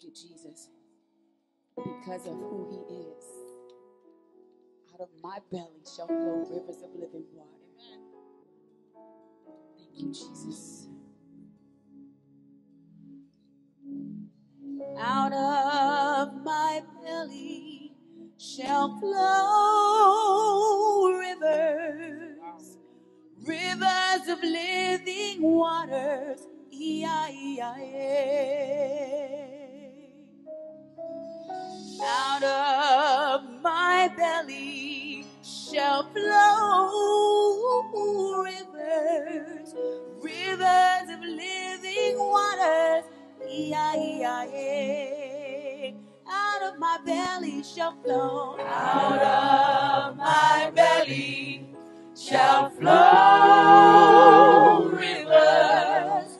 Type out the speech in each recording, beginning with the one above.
Thank you, Jesus. Because of who he is, out of my belly shall flow rivers of living water. Thank you, Jesus. Out of my belly shall flow rivers, rivers of living waters. E-I-E-I-A. Out of my belly shall flow rivers, rivers of living waters. E-I-E-I-A. Out of my belly shall flow, out of my belly shall flow rivers,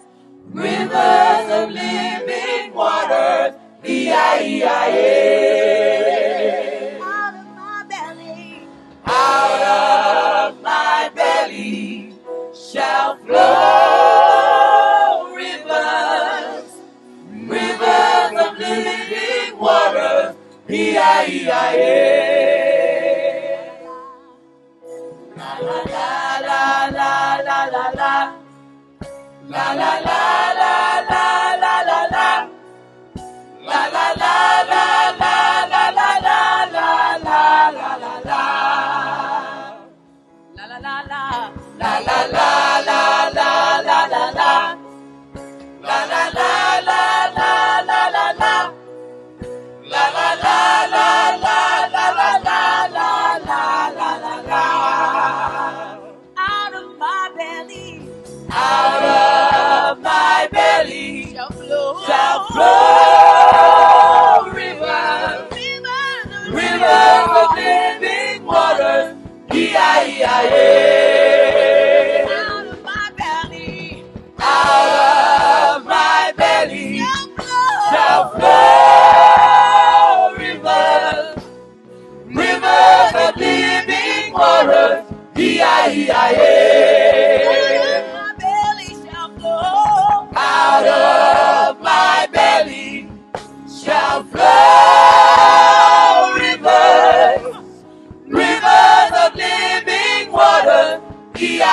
rivers of living waters. E-I-E-I-A. Flow rivers, rivers of living waters. E-I-E-I-A. La la la la la. La la la la la la la la. La la la la la la la la la la la la la. La la la la. La la la la flow rivers, rivers, rivers of living waters. E-I-E-I-A. Out of my belly, out of my belly shall flow of living waters. E-I-E-I-A.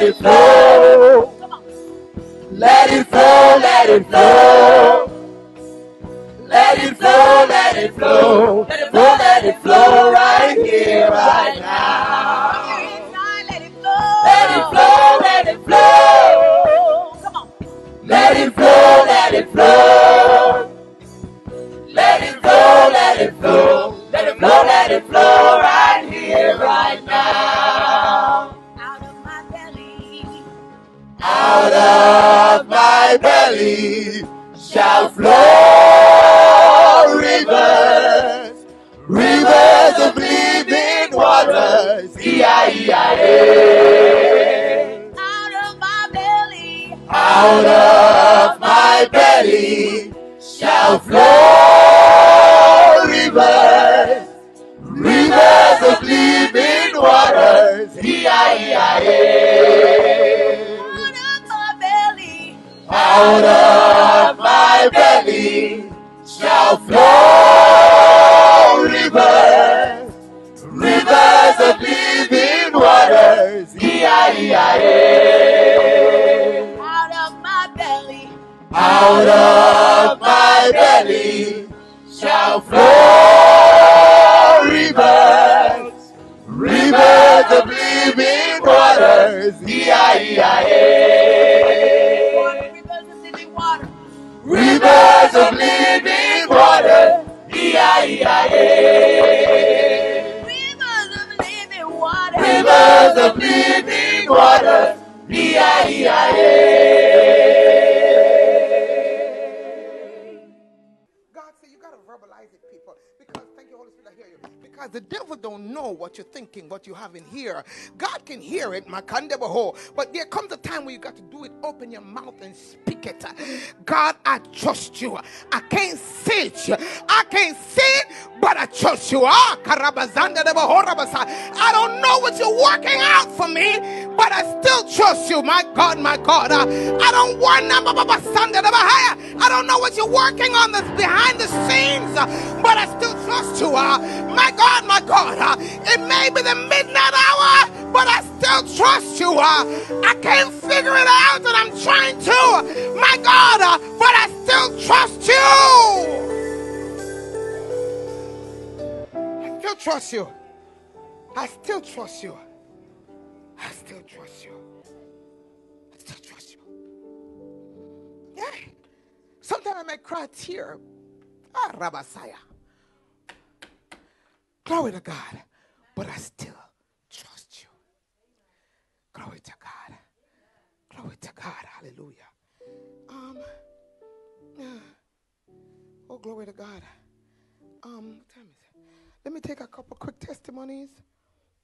let it flow. Let it flow, let it flow. Let it flow, let it flow. Let it flow, let it flow right here, right now. Let it flow, let it flow. Let it flow, let it flow. My belly shall flow rivers, rivers of living waters. E-I-E-I-A. Out of my belly, out of my belly shall flow rivers, rivers of living waters. E-I-E-I-A. Out of my belly shall flow rivers, rivers of living waters. E-I-E-I-A. Out of my belly, out of my belly shall flow rivers, rivers of living waters. E-I-E-I-A. Rivers of living waters. E-I-E-I-A. Rivers of living water. Rivers of living waters. E-I-E-I-A. Because the devil don't know what you're thinking, what you have in here. God can hear it. But there comes a time where you got to do it. Open your mouth and speak it. God, I trust you. I can't see it. I can't see it, but I trust you. Ah. I don't know what you're working out for me, but I still trust you. My God, my God. Uh, I don't want I don't know what you're working on this behind the scenes, uh, but I still trust you. My God, my God. Uh, it may be the midnight hour, but I still trust you. Uh, I can't figure it out, and I'm trying to. My God, uh, but I still trust you. I still trust you. I still trust you. I still trust you. I still trust you. Yeah. Sometimes I might cry a tear. Ah, Rabasaya. Glory to God. But I still trust you. Glory to God. Glory to God. Hallelujah. Um. Oh, glory to God. Um, what time is it? Let me take a couple quick testimonies.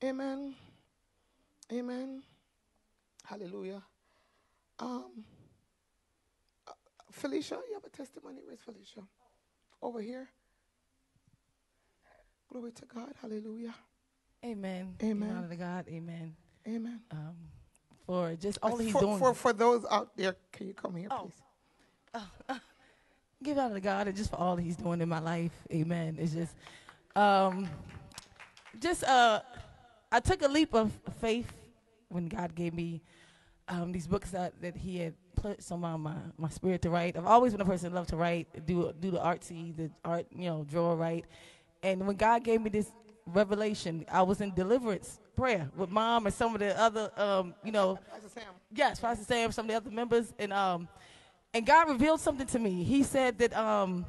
Amen. Amen. Hallelujah. Um, uh, Felicia, you have a testimony? Where's Felicia? Over here. Glory to God. Hallelujah. Amen. Amen. Give honor to God. Amen. Amen. Um, for just all He's for, doing. for, for those out there, can you come here, Oh. please? Oh, give honor to God and just for all He's doing in my life. Amen. It's just, um, just uh, I took a leap of faith when God gave me um, these books that, that He had put some on my, my my spirit to write. I've always been a person that loved to write, do do the artsy, the art, you know, draw, write. And when God gave me this revelation, I was in deliverance prayer with mom and some of the other, um, you know, Pastor Sam. Yes, Pastor Sam, some of the other members, and um, and God revealed something to me. He said that um,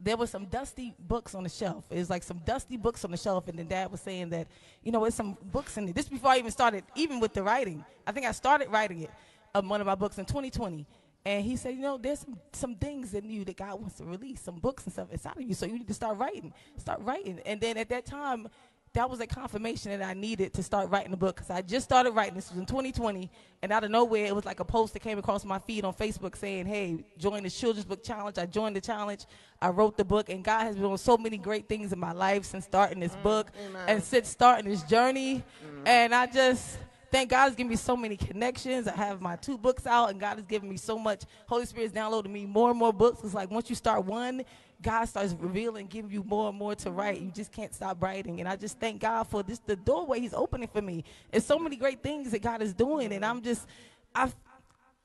there were some dusty books on the shelf. It was like some dusty books on the shelf, and then Dad was saying that, you know, there's some books in there. This before I even started, even with the writing. I think I started writing it, um, one of my books in 2020. And he said, you know, there's some, some things in you that God wants to release, some books and stuff inside of you. So you need to start writing, start writing. And then at that time, that was a confirmation that I needed to start writing the book because I just started writing. This was in 2020, and out of nowhere, it was like a post that came across my feed on Facebook saying, "Hey, join the Children's Book Challenge." I joined the challenge. I wrote the book, and God has been doing so many great things in my life since starting this mm, book and since starting this journey. Mm. And I just thank God has given me so many connections. I have my two books out, and God has given me so much. Holy Spirit Spirit's downloading me more and more books. It's like once you start one, God starts revealing, giving you more and more to write. You just can't stop writing. And I just thank God for this the doorway He's opening for me. It's so many great things that God is doing, and I'm just, I.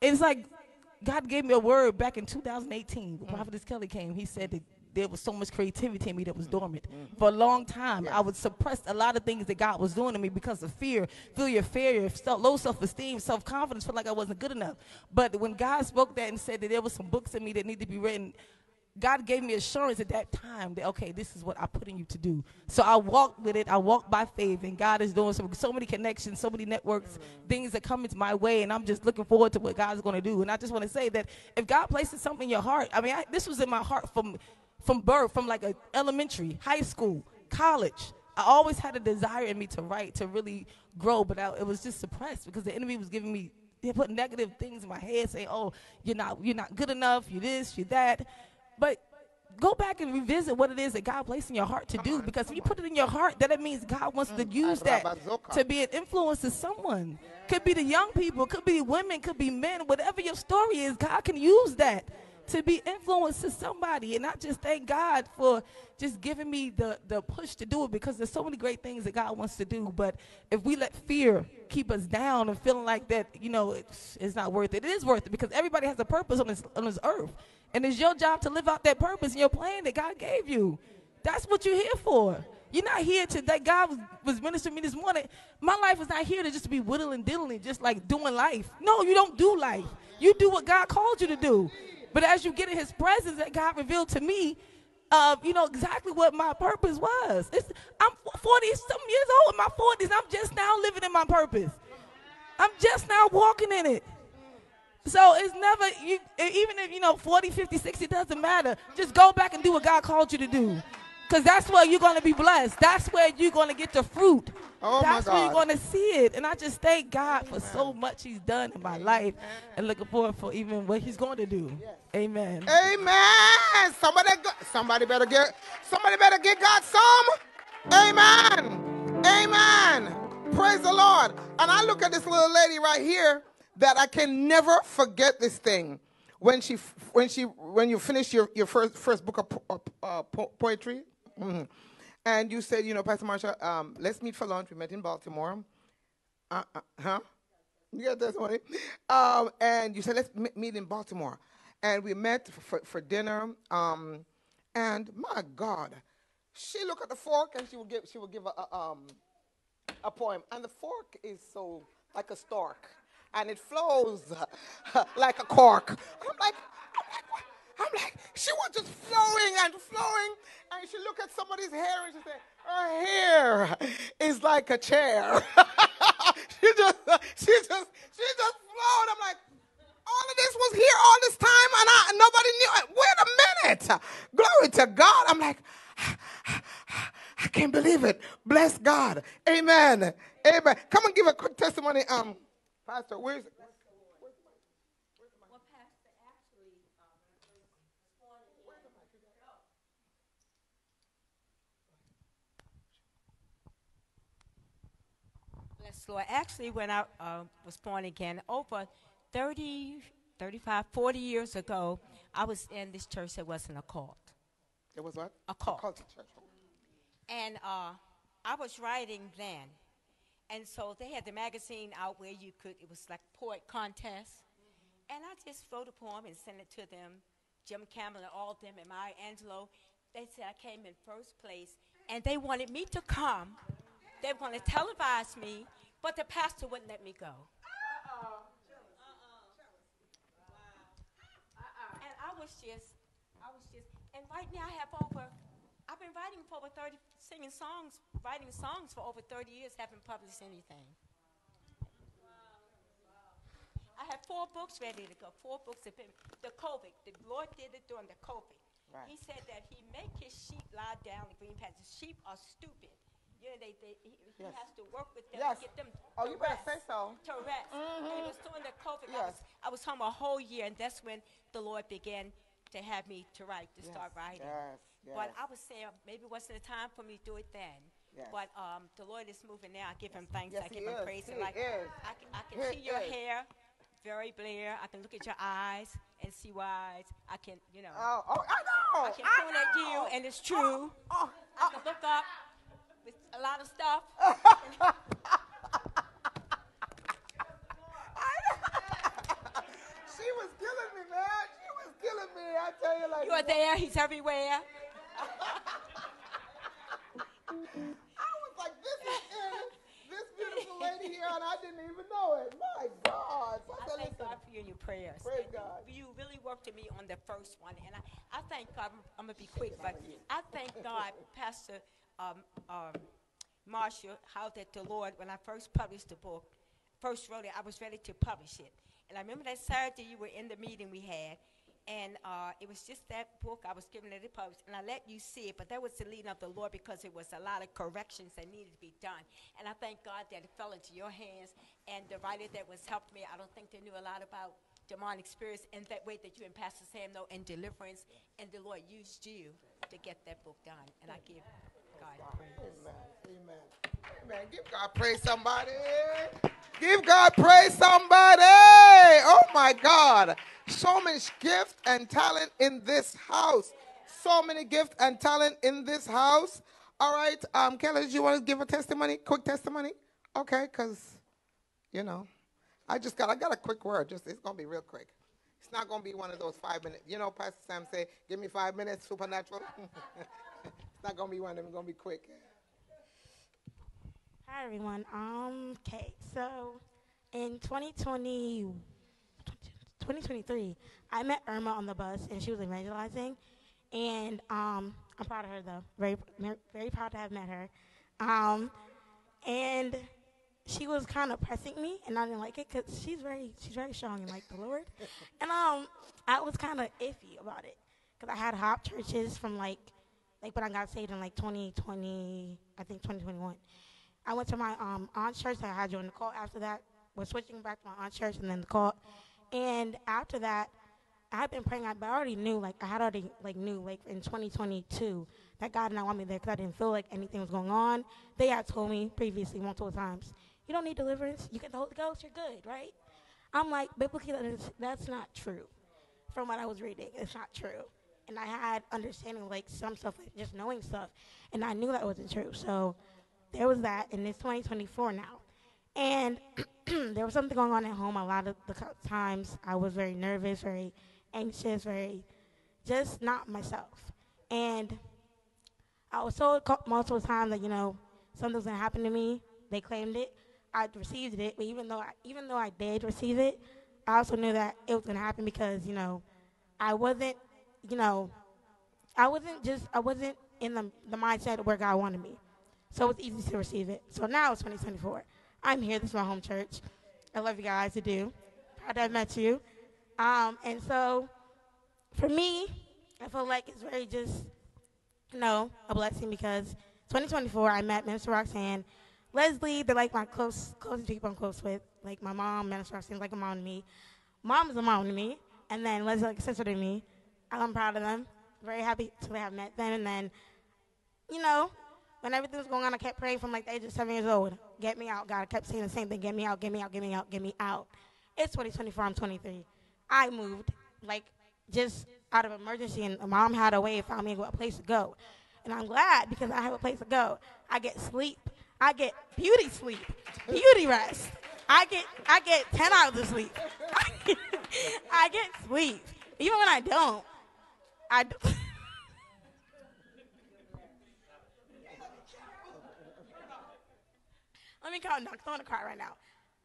It's like God gave me a word back in 2018. When mm. Prophetess Kelly came, He said that there was so much creativity in me that was mm. dormant. Mm. For a long time, I would suppress a lot of things that God was doing to me because of fear, fear, of failure, self, low self-esteem, self-confidence, felt like I wasn't good enough. But when God spoke that and said that there was some books in me that need to be written, God gave me assurance at that time that okay, this is what I put in you to do. So I walked with it. I walked by faith, and God is doing so, so many connections, so many networks, mm. things that come into my way, and I'm just looking forward to what God's going to do. And I just want to say that if God places something in your heart, I mean, I, this was in my heart from from birth, from like a elementary, high school, college. I always had a desire in me to write, to really grow, but I, it was just suppressed because the enemy was giving me. They put negative things in my head, saying, "Oh, you're not, you're not good enough. You're this, you're that." But go back and revisit what it is that God placed in your heart to do. Because if you put it in your heart, that it means God wants to use that to be an influence to someone. Could be the young people, could be women, could be men, whatever your story is, God can use that to be influence to somebody. And I just thank God for just giving me the, the push to do it because there's so many great things that God wants to do. But if we let fear keep us down and feeling like that, you know, it's, it's not worth it. It is worth it because everybody has a purpose on this on this earth. And it's your job to live out that purpose and your plan that God gave you. That's what you're here for. You You're not here to that God was, was ministering me this morning. My life is not here to just be whittling diddling, just like doing life. No, you don't do life. You do what God called you to do. But as you get in his presence, that God revealed to me, uh, you know, exactly what my purpose was. It's, I'm 40 some years old in my 40s. I'm just now living in my purpose. I'm just now walking in it. So it's never, you, even if, you know, 40, 50, 60, doesn't matter. Just go back and do what God called you to do. Because that's where you're going to be blessed. That's where you're going to get the fruit. Oh, my that's where you're going to see it. And I just thank God for so much He's done in my life and looking forward for even what He's going to do. Amen. Amen. Somebody, somebody better get, somebody better get God some. Amen. Amen. Praise the Lord. And I look at this little lady right here that I can never forget this thing. When she, when she, when you finish your, your first first book of po- of, uh, po- poetry, mhm, and you said, you know, Pastor Marcia, um, let's meet for lunch. We met in Baltimore. Uh, uh, huh? You got testimony? Um, and you said, let's m- meet in Baltimore. And we met for, for dinner. Um, and my God, she look at the fork and she would give, she would give a, a, um, a poem. And the fork is so like a stork. And it flows like a cork. I'm like, I'm like? I'm like, she was just flowing and flowing. And she looked at somebody's hair and she said, her hair is like a chair. she just, she just, she just flowed. I'm like, all of this was here all this time and I, nobody knew. Wait a minute. Glory to God. I'm like, I can't believe it. Bless God. Amen. Amen. Come and give a quick testimony. Um, Pastor, where's Lord. Actually, when I uh, was born again, over 30, 35, 40 years ago, I was in this church that wasn't a cult. It was what? A cult. Cult church. And uh, I was writing then. And so they had the magazine out where you could, it was like poet contest. And I just wrote a poem and sent it to them, Jim Campbell and all of them, and Maya Angelou. They said I came in first place. And they wanted me to come. They were going to televise me, but the pastor wouldn't let me go. And I was just, I was just, and right now I have over, I've been writing for over 30, singing songs, writing songs for over 30 years, haven't published anything. I have four books ready to go. Four books have been, the COVID, the Lord did it during the COVID. Right. He said that he make his sheep lie down in green pastures. Sheep are stupid. You know, they, they, he, he Yes. has to work with them Yes. to get them Oh, to you better rest say so. to rest. And it was during the COVID. I, was, Yes. I was home a whole year, and that's when the Lord began to have me to write, to start writing. Yes, yes. But. I was saying maybe it wasn't the time for me to do it then. Yes. But um, the Lord is moving now. I give him thanks. Yes, I he give him is. praise. He And like is. I can, I can He see your is. hair, very Blair. I can look at your eyes and see why. I can, you know, Oh, oh, I know. I can point at you, and it's true. Oh, I can look up a lot of stuff. she was killing me, man. She was killing me. I tell you, like You are there. He's everywhere. I was like, this is in this beautiful lady here, and I didn't even know it. My God. So I I thank God for you and your prayers. Praise And God. You really worked with me on the first one, and I, I thank God. I'm, I'm gonna be quick, but I thank God, Pastor um, um, Marcia, how that the Lord, when I first published the book, first wrote it, I was ready to publish it, and I remember that Saturday you were in the meeting we had. And uh, it was just that book I was given to publish, and I let you see it. But that was the leading of the Lord because it was a lot of corrections that needed to be done. And I thank God that it fell into your hands. And the writer that was helped me, I don't think they knew a lot about demonic spirits in that way that you and Pastor Sam know, and deliverance. And the Lord used you to get that book done. And I give God praise. Amen. Amen. Amen. Give God praise somebody. Give God praise somebody. Oh my God. So much gift and talent in this house. So many gift and talent in this house. All right. Um, Kelly, do you want to give a testimony? Quick testimony? Okay, because you know, I just got I got a quick word. Just it's gonna be real quick. It's not gonna be one of those five minutes. You know, Pastor Sam say, "Give me five minutes, supernatural." not gonna be one of them. It's gonna be quick. Hi everyone. Um. Okay. So, in 2020, 2023, I met Irma on the bus, and she was evangelizing, and um, I'm proud of her though. Very, very proud to have met her. Um, and she was kind of pressing me, and I didn't like it because she's very, she's very strong in like the Lord, and um, I was kind of iffy about it because I had hop churches from like, like when I got saved in like 2020, I think 2021. I went to my um, aunt's church. I had joined the call after that. Was switching back to my aunt's church and then the call. And after that, I had been praying. I, but I already knew, like I had already like knew, like in 2022, that God did not want me there because I didn't feel like anything was going on. They had told me previously multiple times, you don't need deliverance. You get the Holy Ghost, you're good, right? I'm like, biblically, that that's not true. From what I was reading, it's not true. And I had understanding like some stuff, like just knowing stuff, and I knew that wasn't true. So there was that, and it's 2024 now. And there was something going on at home. A lot of the times I was very nervous, very anxious, very just not myself. And I was told multiple times that, you know, something's to happen to me. They claimed it. I received it, but even though I, even though I did receive it, I also knew that it was to happen because, you know, I wasn't, you know, I wasn't just, I wasn't in the, the mindset where God wanted me. So it's easy to receive it. So now it's 2024. I'm here. This is my home church. I love you guys. I do. Proud to have met you. Um, and so for me, I feel like it's very just, you know, a blessing because 2024, I met Minister Roxanne. Leslie, they're like my close, closest people I'm close with. Like my mom, Minister Roxanne's like a mom to me. Mom is a mom to me. And then Leslie, like a sister to me. I'm proud of them. Very happy to have met them. And then, you know, when everything was going on, I kept praying from like the age of seven years old. Get me out, God. I kept saying the same thing. Get me out, get me out, get me out, get me out. It's 2024, I'm 23. I moved, like, just out of emergency, and mom had a way finding me a place to go. And I'm glad because I have a place to go. I get sleep. I get beauty sleep, beauty rest. I get I get 10 hours of sleep. I get, I get sleep. Even when I don't, I don't. Let me down. Cause I'm gonna cry right now.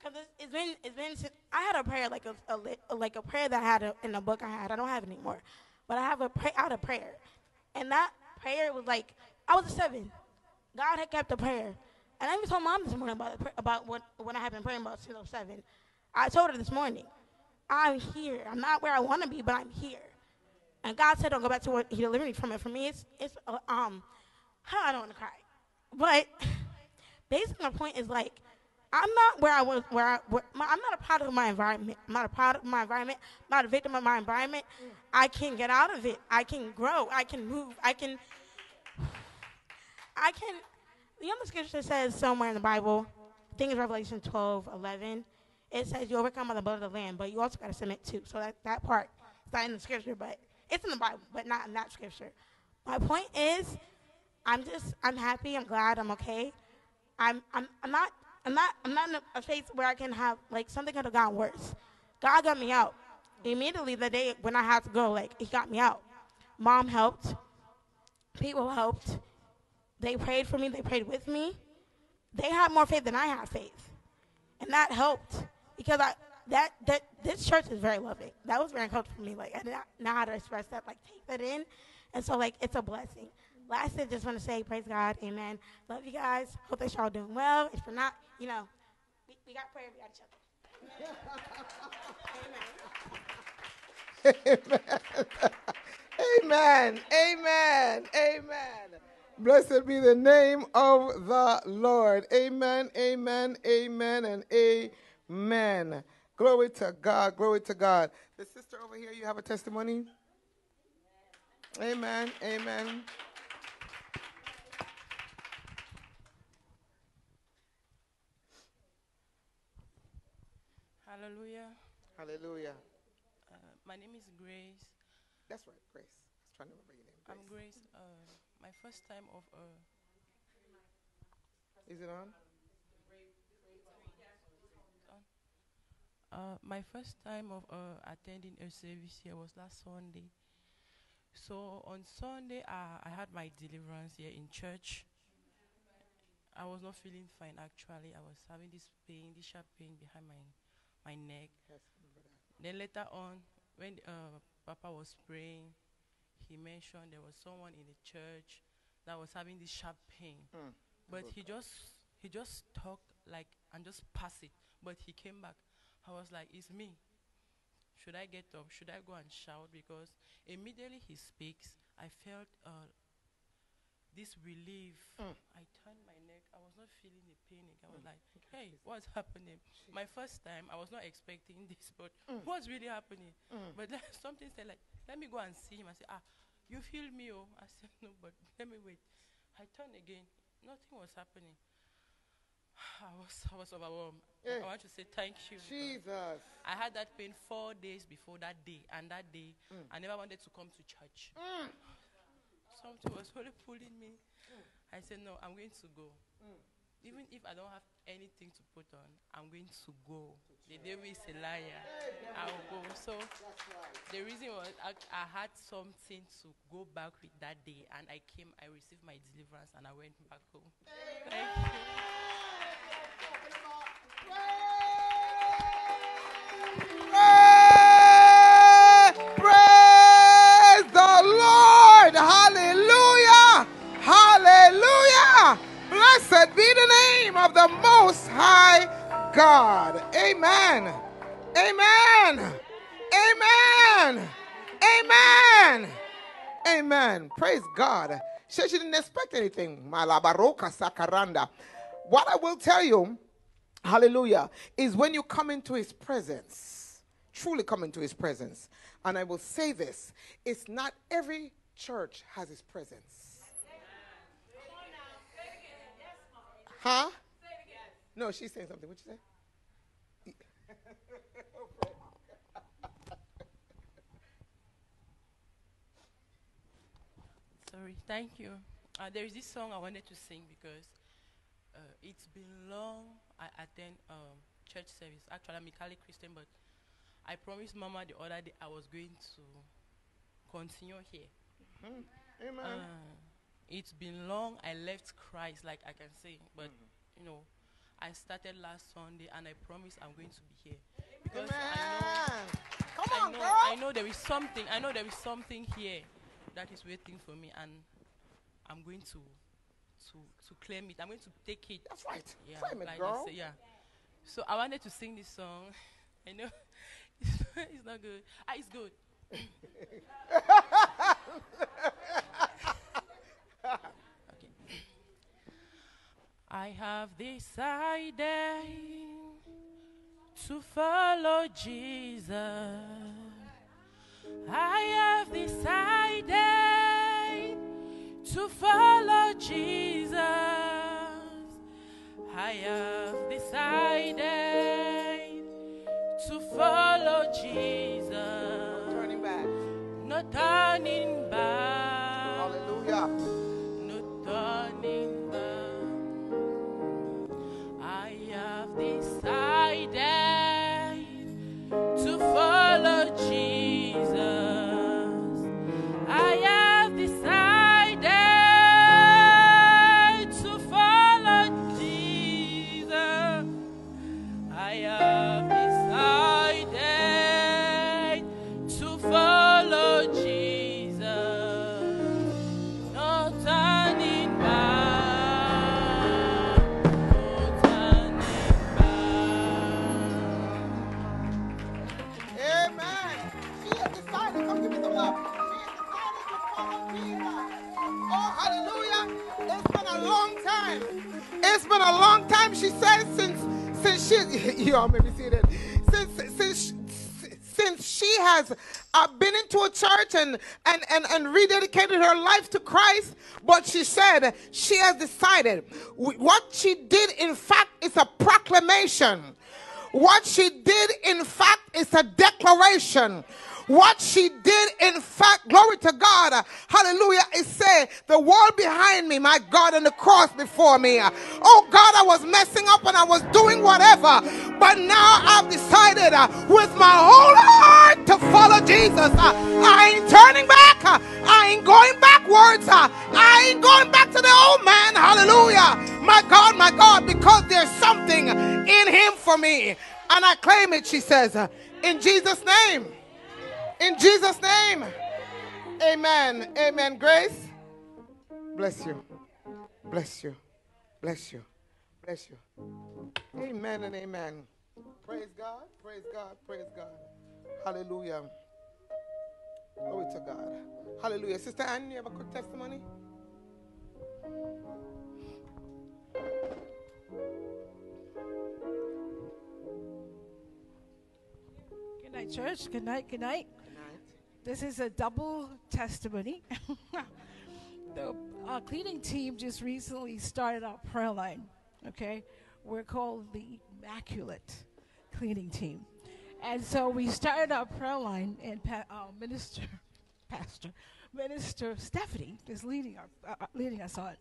Cause it's, it's been it's been I had a prayer like a, a, a like a prayer that I had a, in a book I had. I don't have anymore, but I have a pray out a prayer, and that prayer was like I was a seven. God had kept a prayer, and I even told mom this morning about about what what I had been praying about since I was seven. I told her this morning, I'm here. I'm not where I want to be, but I'm here. And God said, "Don't go back to what He delivered me from it." For me, it's it's uh, um, I don't want to cry, but basically my point is like I'm not where I was where I where, my, I'm not a product of my environment. I'm not a product of my environment. I'm not a victim of my environment. I can get out of it. I can grow. I can move. I can I can the other scripture says somewhere in the Bible, I think it's Revelation 12, 11, it says you overcome by the blood of the Lamb, but you also got to submit too. So that, that part is not in the scripture, but it's in the Bible, but not in that scripture. My point is, I'm just, I'm happy, I'm glad, I'm okay. I'm, I'm, I'm not, I'm not, I'm not in a place where I can have like something could have gone worse. God got me out immediately the day when I had to go. Like He got me out. Mom helped. People helped. They prayed for me. They prayed with me. They had more faith than I had faith, and that helped because I that that this church is very loving. That was very encouraging for me. Like I did not know how to express that. Like take that in, and so like it's a blessing. Last I just want to say, praise God, amen. Love you guys. Hope that y'all doing well. If you're not, you know, we, we got prayer, we got each other. amen. Amen. Amen. Blessed be the name of the Lord. Amen. Amen. Amen. And amen. Glory to God. Glory to God. The sister over here, you have a testimony? Amen. Amen. Hallelujah. Hallelujah. Uh, my name is Grace. That's right, Grace. I was trying to remember your name. Grace. I'm Grace. Uh, my first time of. Uh, is it on? Uh, my first time of uh, attending a service here was last Sunday. So on Sunday, uh, I had my deliverance here in church. I was not feeling fine actually. I was having this pain, this sharp pain behind my my neck. Then later on, when uh, Papa was praying, he mentioned there was someone in the church that was having this sharp pain. Mm. But he just he just talked like and just passed it. But he came back. I was like, it's me. Should I get up? Should I go and shout? Because immediately he speaks, I felt uh, this relief. Mm. I turned my neck. I was not feeling the pain. again. I was like, hey, what's happening? My first time, I was not expecting this, but Mm. what's really happening? Mm. But then something said like, let me go and see him. I said, ah, you feel me? Oh, I said no, but let me wait. I turned again. Nothing was happening. I was I was overwhelmed. Eh. I want to say thank you. Jesus. I had that pain four days before that day, and that day Mm. I never wanted to come to church. Mm. Something was really pulling me. I said, no, I'm going to go. Mm. Even if I don't have anything to put on, I'm going to go. The devil is a liar. I'll go. So the reason was I, I had something to go back with that day, and I came, I received my deliverance, and I went back home. Thank you. The Most High God. Amen. Amen. Amen. Amen. Amen. Praise God. She, said she didn't expect anything. Malabaroka sakaranda. What I will tell you, hallelujah, is when you come into his presence, truly come into his presence. And I will say this it's not every church has his presence. Huh? No, she's saying something. What you say? Sorry, thank you. Uh, there is this song I wanted to sing because uh, it's been long I attend um, church service. Actually, I'm a Catholic Christian, but I promised Mama the other day I was going to continue here. Amen. Uh, it's been long. I left Christ, like I can say, but you know, I started last Sunday, and I promise I'm going to be here because I know. Amen. Come I know, girl. I know there is something. I know there is something here that is waiting for me, and I'm going to to to claim it. I'm going to take it. That's right. Yeah, Claim it, like girl. Say, yeah. So I wanted to sing this song. I know it's, it's not good. Ah, it's good. I have decided to follow Jesus. I have decided to follow Jesus. I have decided to follow Jesus. Turning back. No since she you all maybe see that. Since since since she has uh, been into a church and, and, and, and rededicated her life to Christ, but she said she has decided what she did, in fact, is a proclamation. What she did, in fact, is a declaration. What she did, in fact, glory to God, uh, hallelujah, is say, the world behind me, my God, and the cross before me. Uh, Oh God, I was messing up and I was doing whatever, but now I've decided uh, with my whole heart to follow Jesus. Uh, I ain't turning back. Uh, I ain't going backwards. Uh, I ain't going back to the old man. Hallelujah. My God, my God, because there's something in him for me. And I claim it, she says, in Jesus' name. In Jesus' name. Amen. Amen. Grace, bless you. Bless you. Bless you. Bless you. Amen and amen. Praise God. Praise God. Praise God. Hallelujah. Glory to God. Hallelujah. Sister Anne, you have a quick testimony? Good night, church. Good night. Good night. This is a double testimony. the uh, cleaning team just recently started our prayer line. Okay, we're called the Immaculate Cleaning Team, and so we started our prayer line, and pa- uh, Minister, Pastor, Minister Stephanie is leading our uh, leading us on.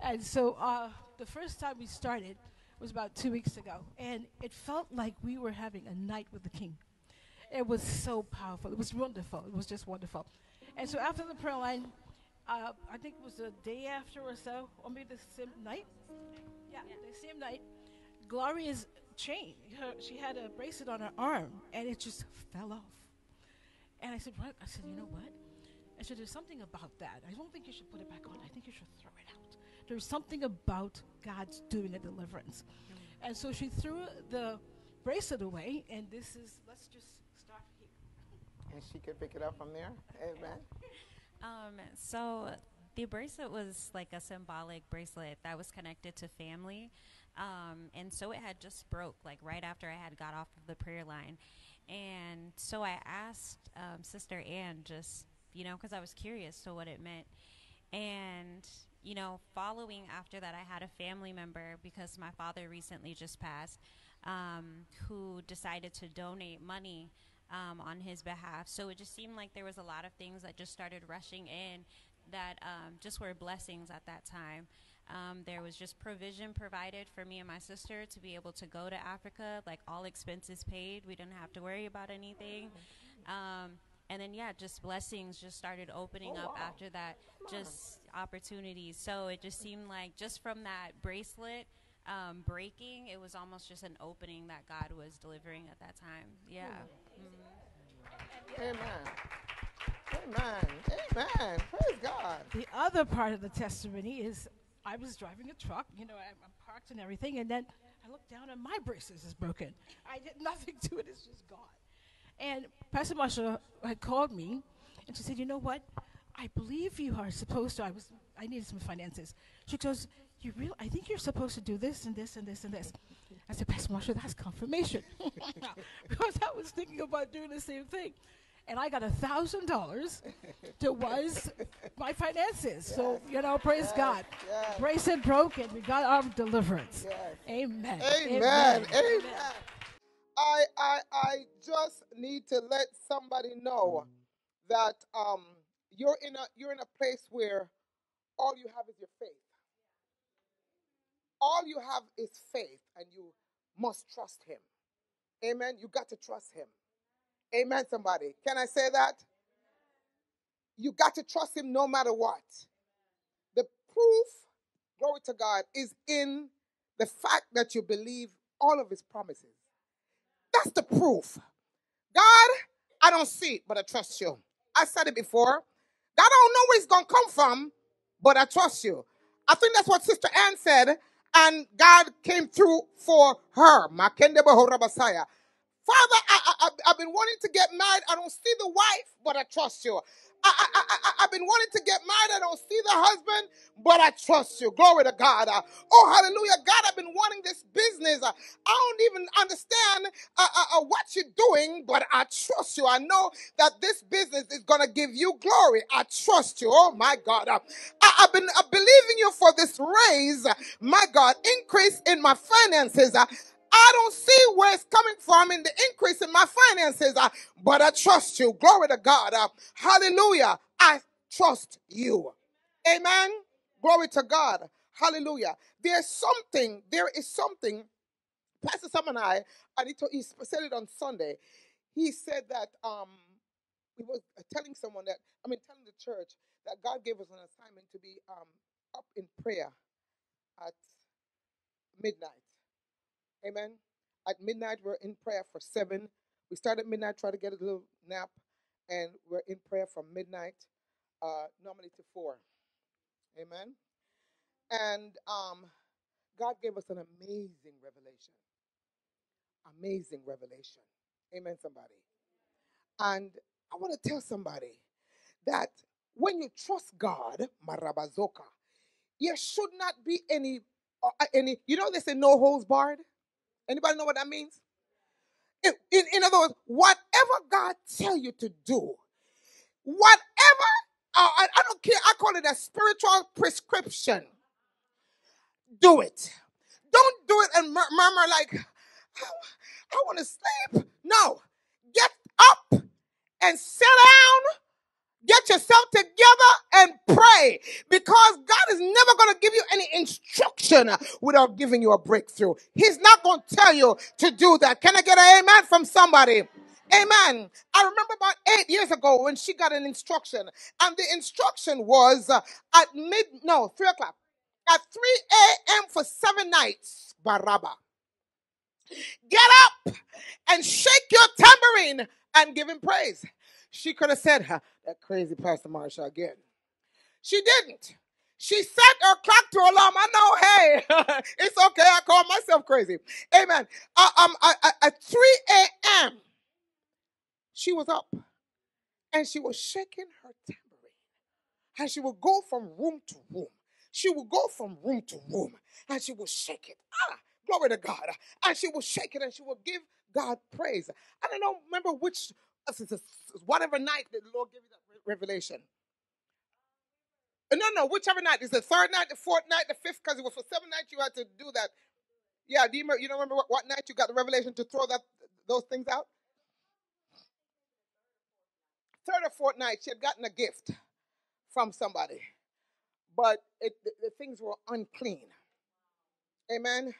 And so uh, the first time we started was about two weeks ago, and it felt like we were having a night with the King. It was so powerful. It was wonderful. It was just wonderful. And so after the prayer line, uh, I think it was the day after or so, or maybe the same night. Yeah, the same night. Gloria's chain, her, she had a bracelet on her arm, and it just fell off. And I said, "What?" I said, "You know what?" I said, "There's something about that. I don't think you should put it back on. I think you should throw it out. There's something about God's doing a deliverance." And so she threw the bracelet away, and this is. Let's just. And she could pick it up from there. Amen. Um, so the bracelet was like a symbolic bracelet that was connected to family. Um, and so it had just broke like right after I had got off of the prayer line. And so I asked um, Sister Ann just, you know, because I was curious to what it meant. And, you know, following after that, I had a family member because my father recently just passed um, who decided to donate money um, on his behalf. So it just seemed like there was a lot of things that just started rushing in that um, just were blessings at that time. Um, there was just provision provided for me and my sister to be able to go to Africa, like all expenses paid. We didn't have to worry about anything. Um, and then, yeah, just blessings just started opening up after that, just opportunities. So it just seemed like just from that bracelet um, breaking, it was almost just an opening that God was delivering at that time. Yeah. Mhm. Amen. Amen. Amen. Praise God. The other part of the testimony is I was driving a truck, you know, I'm, I'm parked and everything, and then I look down and my braces is broken. I did nothing to it, it's just gone. And Pastor Marcia had called me, and she said, "You know what? I believe you are supposed to. I was, I needed some finances." She goes, "You real? I think you're supposed to do this and this and this and this." I said, "Pastor Marcia, that's confirmation," because I was thinking about doing the same thing. And I got a thousand dollars towards my finances. So you know, praise God. yes. Bracelet broken. We got our deliverance. Yes. Amen. Amen. Amen. I, I, I just need to let somebody know that um, you're in a you're in a place where all you have is your faith. All you have is faith, and you must trust Him. Amen. You got to trust Him. Amen. Somebody, can I say that? You got to trust Him no matter what. The proof, glory to God, is in the fact that you believe all of His promises. That's the proof. God, I don't see it, but I trust you. I said it before. God, I don't know where it's going to come from, but I trust you. I think that's what Sister Ann said, and God came through for her. Father, I, I, I've been wanting to get married. I don't see the wife, but I trust you. I, I, I, I've been wanting to get married. I don't see the husband, but I trust you. Glory to God. Uh, oh, hallelujah. God, I've been wanting this business. Uh, I don't even understand uh, uh, uh, what you're doing, but I trust you. I know that this business is going to give you glory. I trust you. Oh, my God. Uh, I, I've been believing you for this raise. My God, increase in my finances. Uh, I don't see where it's coming from in the increase in my finances, uh, but I trust you. Glory to God. Uh, hallelujah. I trust you. Amen. Glory to God. Hallelujah. There's something, there is something. Pastor Sam and I, and he, he said it on Sunday. He said that um, he was telling someone that, I mean, telling the church that God gave us an assignment to be um, up in prayer at midnight. Amen. At midnight, we're in prayer for seven. We start at midnight, try to get a little nap, and we're in prayer from midnight, uh, normally to four. Amen. And um, God gave us an amazing revelation. Amazing revelation. Amen, somebody. And I want to tell somebody that when you trust God, Marabazoka, there should not be any uh, any. You know they say no holds barred. Anybody know what that means? In, in, in other words, whatever God tell you to do, whatever uh, I, I don't care. I call it a spiritual prescription. Do it. Don't do it and mur- murmur like, I, I want to sleep. No, get up and sit down Get yourself together and pray because God is never going to give you any instruction without giving you a breakthrough. He's not going to tell you to do that. Can I get an amen from somebody? Amen. I remember about eight years ago when she got an instruction, and the instruction was uh, at mid, no, three o'clock, at 3 a.m. for seven nights. Baraba. Get up and shake your tambourine and give him praise. She could have said, that crazy Pastor Marcia again. She didn't. She set her clock to alarm. I know, hey, it's okay. I call myself crazy. Amen. Uh, um, at 3 a.m., she was up and she was shaking her tambourine. And she would go from room to room. She would go from room to room and she would shake it. Ah, glory to God. And she would shake it and she would give God praise. And I don't know, remember which whatever night the Lord gave you that revelation. No, no, whichever night. Is the third night, the fourth night, the fifth? Because it was for seven nights you had to do that. Yeah, do you, remember, you don't remember what, what night you got the revelation to throw that those things out? Third or fourth night, she had gotten a gift from somebody, but it, the, the things were unclean. Amen.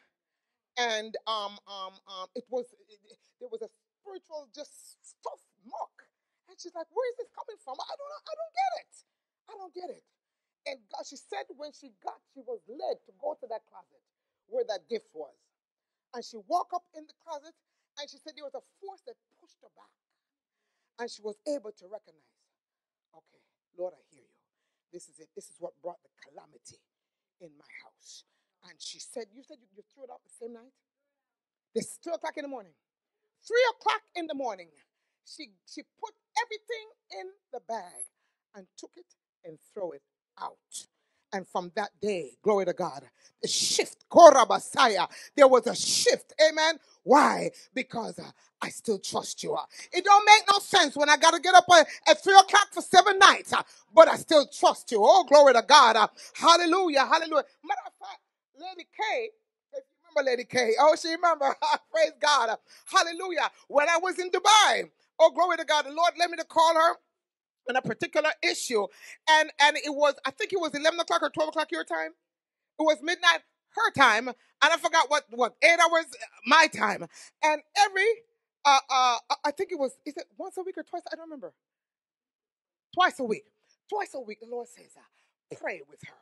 And um um um, it was it, there was a spiritual just stuff muck. And she's like, Where is this coming from? I don't know. I don't get it. I don't get it. And God, she said when she got, she was led to go to that closet where that gift was. And she walked up in the closet and she said there was a force that pushed her back. And she was able to recognize, okay, Lord, I hear you. This is it. This is what brought the calamity in my house. And she said, You said you, you threw it out the same night? This two o'clock in the morning. Three o'clock in the morning she, she put everything in the bag and took it and throw it out. And from that day, glory to God, the shift, Korabasaya, there was a shift. Amen. Why? Because uh, I still trust you. Uh, it don't make no sense when I got to get up uh, at three o'clock for seven nights, uh, but I still trust you. Oh, glory to God. Uh, hallelujah. Hallelujah. Matter of fact, Lady K, if you remember Lady K, oh, she remember. Praise God. Uh, hallelujah. When I was in Dubai, Oh, glory to God. The Lord led me to call her on a particular issue. And and it was, I think it was 11 o'clock or 12 o'clock your time. It was midnight her time. And I forgot what, what, eight hours my time. And every, uh, uh, I think it was, is it once a week or twice? I don't remember. Twice a week. Twice a week, the Lord says, uh, pray with her.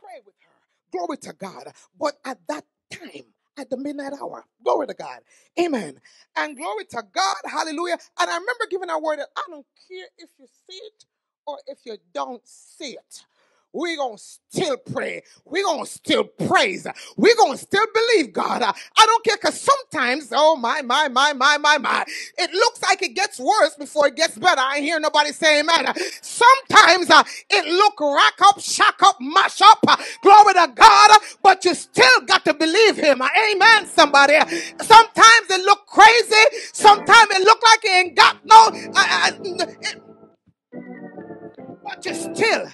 Pray with her. Glory to God. But at that time, at the midnight hour. Glory to God. Amen. And glory to God. Hallelujah. And I remember giving a word that I don't care if you see it or if you don't see it we're going to still pray. We're going to still praise. We're going to still believe God. I don't care because sometimes, oh my, my, my, my, my, my, it looks like it gets worse before it gets better. I hear nobody say amen. Sometimes uh, it look rack up, shack up, mash up. Uh, glory to God. But you still got to believe him. Amen, somebody. Sometimes it look crazy. Sometimes it look like it ain't got no, uh, uh it, but you still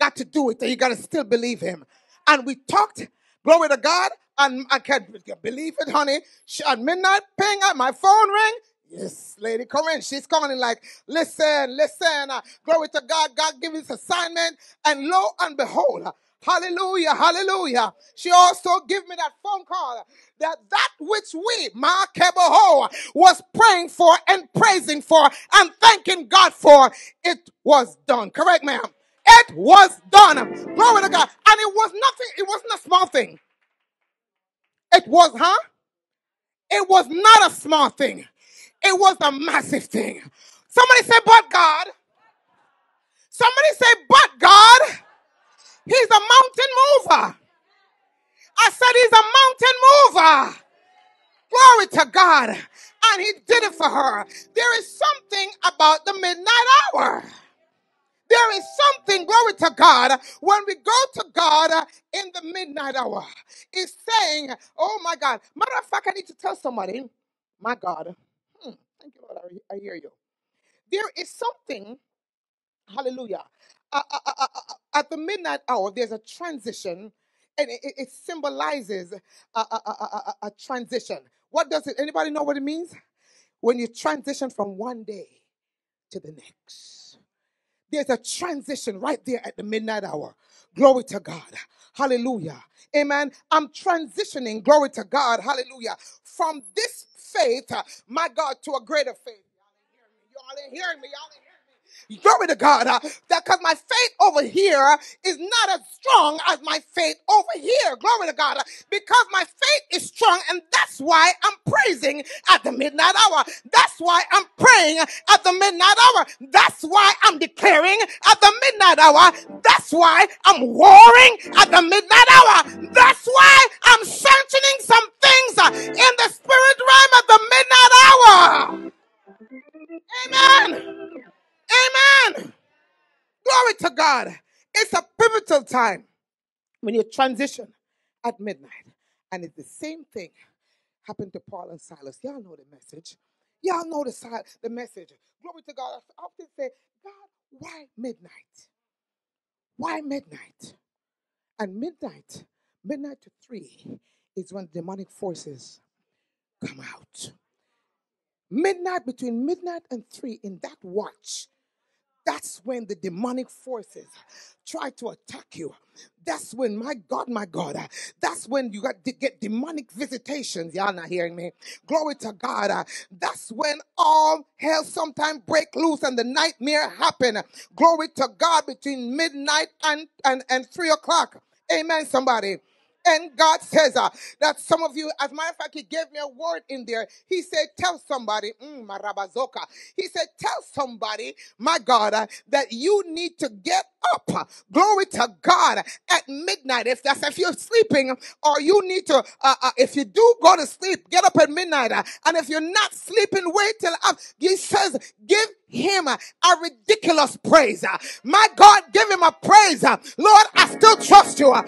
got to do it. and You got to still believe him. And we talked, glory to God, and I can't believe it, honey. She, at midnight, ping, uh, my phone ring. Yes, Lady Corinne, she's calling like, listen, listen, uh, glory to God, God give us assignment, and lo and behold, uh, Hallelujah, hallelujah. She also gave me that phone call uh, that that which we, Ma Keboho, was praying for and praising for and thanking God for, it was done. Correct, ma'am? It was done. Glory to God. And it was nothing, it wasn't a small thing. It was, huh? It was not a small thing. It was a massive thing. Somebody say, but God. Somebody say, but God. He's a mountain mover. I said he's a mountain mover. Glory to God. And he did it for her. There is something about the midnight hour. There is something, glory to God, when we go to God uh, in the midnight hour. It's saying, oh my God. Matter of fact, I need to tell somebody, my God. Hmm, thank you, Lord. I, I hear you. There is something, hallelujah. Uh, uh, uh, uh, uh, at the midnight hour, there's a transition, and it, it- symbolizes a, a, a, a a transition. What does it? Anybody know what it means? When you transition from one day to the next. There's a transition right there at the midnight hour. Glory to God. Hallelujah. Amen. I'm transitioning, glory to God. Hallelujah. From this faith, uh, my God, to a greater faith. Y'all ain't hearing me. Y'all ain't Glory to God. Uh, that because my faith over here is not as strong as my faith over here. Glory to God. Uh, because my faith is strong, and that's why I'm praising at the midnight hour. That's why I'm praying at the midnight hour. That's why I'm declaring at the midnight hour. That's why I'm warring at the midnight hour. That's why I'm sanctioning some things uh, in the spirit realm at the midnight hour. Amen. Amen. Glory to God. It's a pivotal time when you transition at midnight. And it's the same thing happened to Paul and Silas. Y'all know the message. Y'all know the, the message. Glory to God. I often say, God, why midnight? Why midnight? And midnight, midnight to three, is when demonic forces come out. Midnight, between midnight and three, in that watch, That's when the demonic forces try to attack you. That's when, my God, my God, that's when you get demonic visitations. Y'all not hearing me? Glory to God. that's when all hell sometimes break loose and the nightmare happen. Glory to God between midnight and, and, and three o'clock. Amen, somebody. And God says uh, that some of you, as a matter of fact, He gave me a word in there. He said, Tell somebody, mm, Marabazoka. He said, Tell somebody, my God, uh, that you need to get up. Glory to God at midnight. If that's if you're sleeping, or you need to, uh, uh, if you do go to sleep, get up at midnight. uh, and if you're not sleeping, wait till up. He says, Give him a, ridiculous praise. uh. My God, give him a praise. uh. Lord, I still trust you. uh.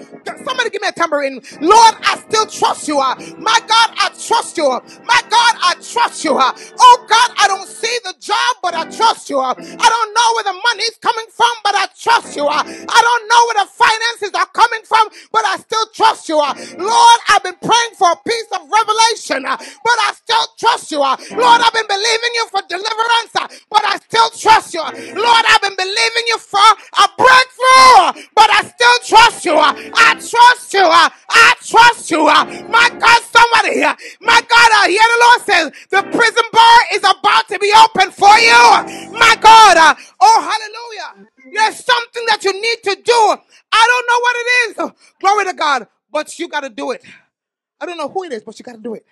Somebody give me a tambourine. Lord, I still trust you. Uh, my God, I trust you. Uh, my God, I trust you. Uh, oh God, I don't see the job, but I trust you. I don't know where the money's coming from, but I trust you. I don't know where the finances are coming from, but I still trust you. Lord, I've been praying for a piece of revelation, but I still trust you. Lord, I've been believing you for deliverance, but I still trust you. Lord, I've been believing you for a breakthrough, but I still trust you. I trust you. I trust you. My God, somebody here. My God, I hear the Lord says the prison bar is about to be open for you. My God. uh, Oh, hallelujah. There's something that you need to do. I don't know what it is. Glory to God. But you got to do it. I don't know who it is, but you got to do it.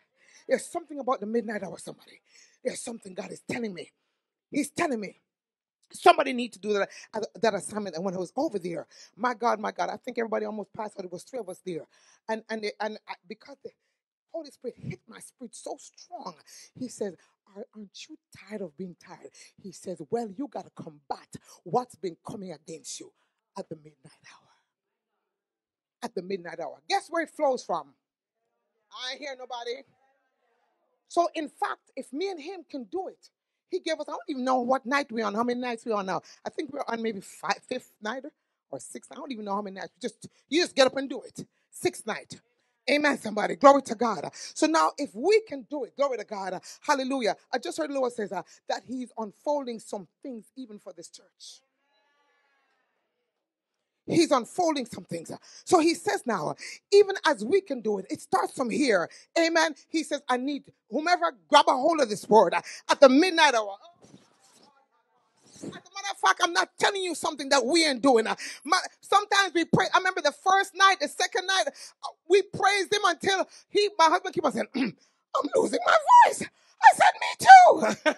There's something about the midnight hour, somebody. There's something God is telling me. He's telling me. Somebody need to do that, uh, that assignment. And when I was over there, my God, my God, I think everybody almost passed out. It was three of us there. And and they- and I, because the Holy Spirit hit my spirit so strong, he says, "Are- Aren't you tired of being tired? He says, Well, you got to combat what's been coming against you at the midnight hour. At the midnight hour. Guess where it flows from? I ain't hear nobody. So, in fact, if me and him can do it, he gave us, I don't even know what night we're on, how many nights we're on now. I think we're on maybe five, fifth night or sixth. I don't even know how many nights. Just You just get up and do it. Sixth night. Amen, somebody. Glory to God. So now, if we can do it, glory to God. Hallelujah. I just heard Lord says uh, that He's unfolding some things even for this church. He's unfolding some things. So he says now, even as we can do it, it starts from here. Amen. He says, I need whomever grab a hold of this word at the midnight hour. As a matter of fact, I'm not telling you something that we ain't doing. Sometimes we pray. I remember the first night, the second night, uh, we praised him until he, my husband, keep on saying, "I'm losing my voice." I said, "Me too,"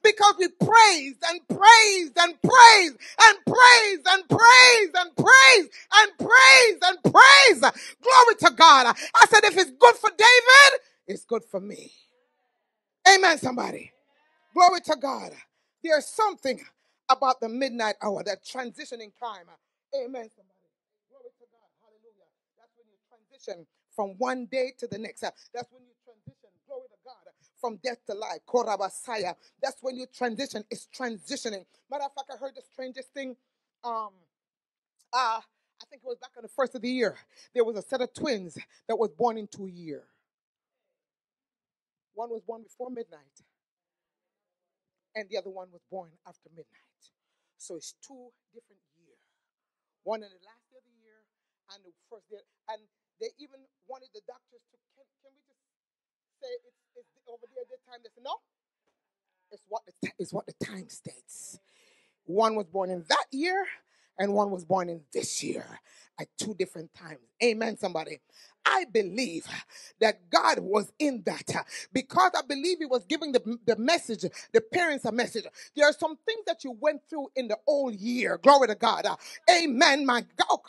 because we praised and praised and praised and praised and praised and praised and praised and praised. Glory to God. I said, "If it's good for David, it's good for me." Amen. Somebody. Glory to God. There's something about the midnight hour, that transitioning time. Amen. Somebody. Glory to God. Hallelujah. That's when you transition from one day to the next. That's when you transition. Glory to God. From death to life. Korabasaya. That's when you transition. It's transitioning. Matter of fact, I heard the strangest thing. Um, uh, I think it was back on the first of the year. There was a set of twins that was born into a year. One was born before midnight and the other one was born after midnight. So it's two different years. One in the last day of the year and the first day. And they even wanted the doctors to, can, can we just say it's, over there this time? Said, no, it's what, the, ti- it's what the time states. One was born in that year and one was born in this year at two different times. Amen, somebody. I believe that God was in that uh, because I believe He was giving the, the message, the parents a message. There are some things that you went through in the old year. Glory to God. Amen. My God.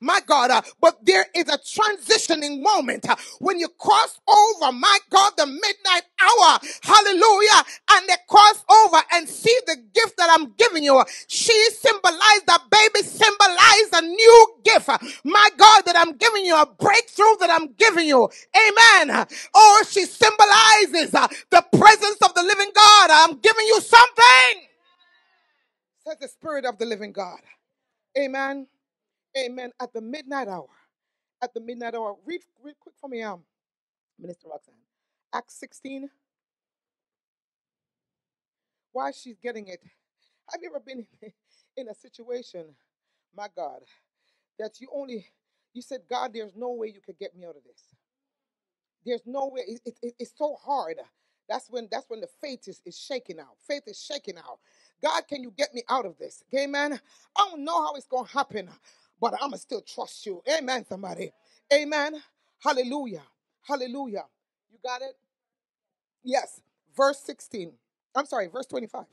My God. uh, But there is a transitioning moment uh, when you cross over, my God, the midnight hour. Hallelujah. And they cross over and see the gift that I'm giving you. She symbolized, the baby symbolized a new gift. My God, that I'm giving you, a breakthrough that I'm giving you. Amen. Or she symbolizes uh, the presence of the living God. I'm giving you something. Says the Spirit of the living God. Amen. Amen. At the midnight hour. At the midnight hour. Read, read quick for me, um, Minister Roxanne. Acts 16. Why she's getting it. Have you ever been in a situation, my God, that you only, you said, God, there's no way you could get me out of this. There's no way. It, it- it- it's so hard. That's when that's when the faith is, is shaking out. Faith is shaking out. God, can you get me out of this? Amen. I don't know how it's gonna happen, but I'ma still trust you. Amen, somebody. Amen. Hallelujah. Hallelujah. You got it? Yes. Verse 16. I'm sorry, verse 25.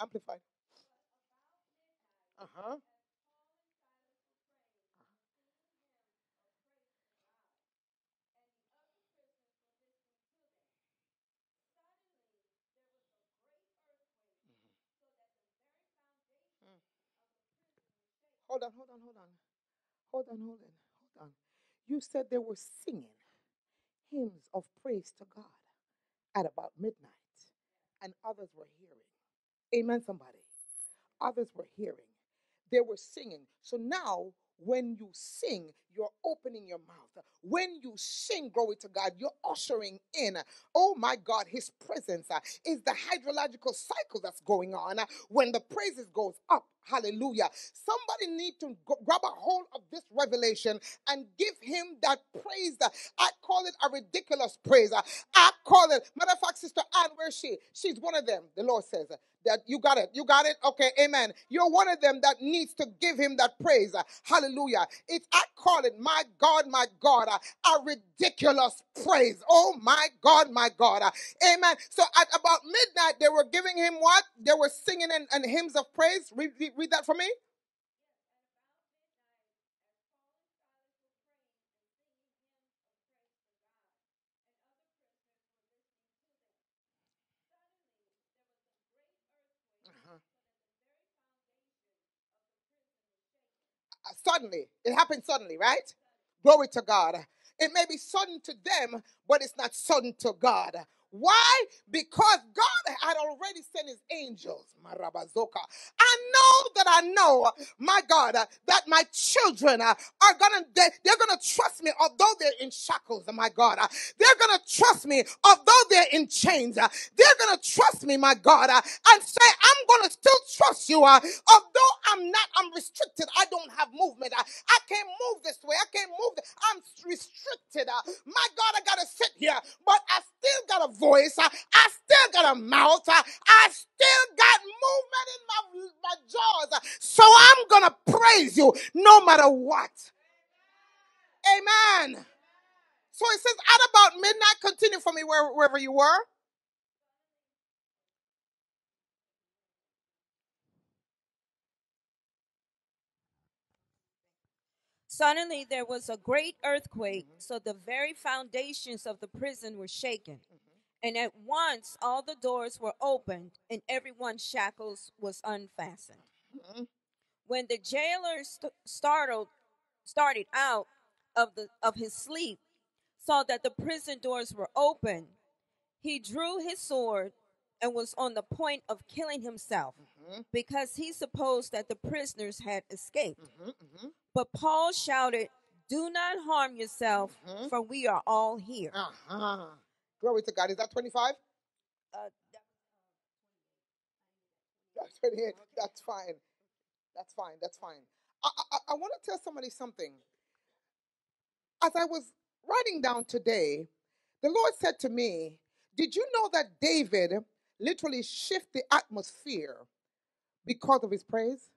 Amplified. Uh-huh. Hold on, hold on, hold on. Hold on, hold on, hold on. You said they were singing hymns of praise to God at about midnight, and others were hearing. Amen, somebody. Others were hearing. They were singing. So now, when you sing, you're opening your mouth. When you sing, glory to God, you're ushering in, oh my God, His presence uh, is the hydrological cycle that's going on. uh, when the praises goes up, hallelujah. Somebody need to go, grab a hold of this revelation and give Him that praise. uh, I call it a ridiculous praise. I call it, matter of fact, Sister Anne, where's she? She's one of them, the Lord says. That you got it. You got it? Okay, amen. You're one of them that needs to give him that praise. Hallelujah. It's I call it, my God, my God, a ridiculous praise. Oh my God, my God. Amen. So at about midnight, they were giving him what? They were singing and, and hymns of praise. Read, read, read that for me. Suddenly. It happened suddenly, right? Glory to God. It may be sudden to them, but it's not sudden to God. Why? Because God had already sent his angels. Marabazoka. I know that I know, my God, uh, that my children uh, are gonna, they, they're gonna trust me, although they're in shackles, my God. uh, they're gonna trust me, although they're in chains. they're gonna trust me, my God, and say, I'm gonna still trust you, although I'm not, I'm restricted. I don't have movement. I, can't move this way. I can't move. I'm restricted. my God, I gotta sit here, but I still got got a voice. I, still got a mouth. I, I still got movement in my, my jaws. So I'm going to praise you no matter what. Amen. So it says, at about midnight, continue for me where, wherever you were. Suddenly there was a great earthquake, mm-hmm. so the very foundations of the prison were shaken. And at once all the doors were opened, and everyone's shackles was unfastened. Mm-hmm. When the jailer st- startled, started out of the of his sleep, saw that the prison doors were open, he drew his sword and was on the point of killing himself mm-hmm. because he supposed that the prisoners had escaped. Mm-hmm, but Paul shouted, Do not harm yourself, for we are all here. Uh-huh. Glory to God. Is that 25? Uh, That's 28. That's fine. That's fine. That's fine. I, I, I want to tell somebody something. As I was writing down today, the Lord said to me, Did you know that David literally shifted the atmosphere because of his praise?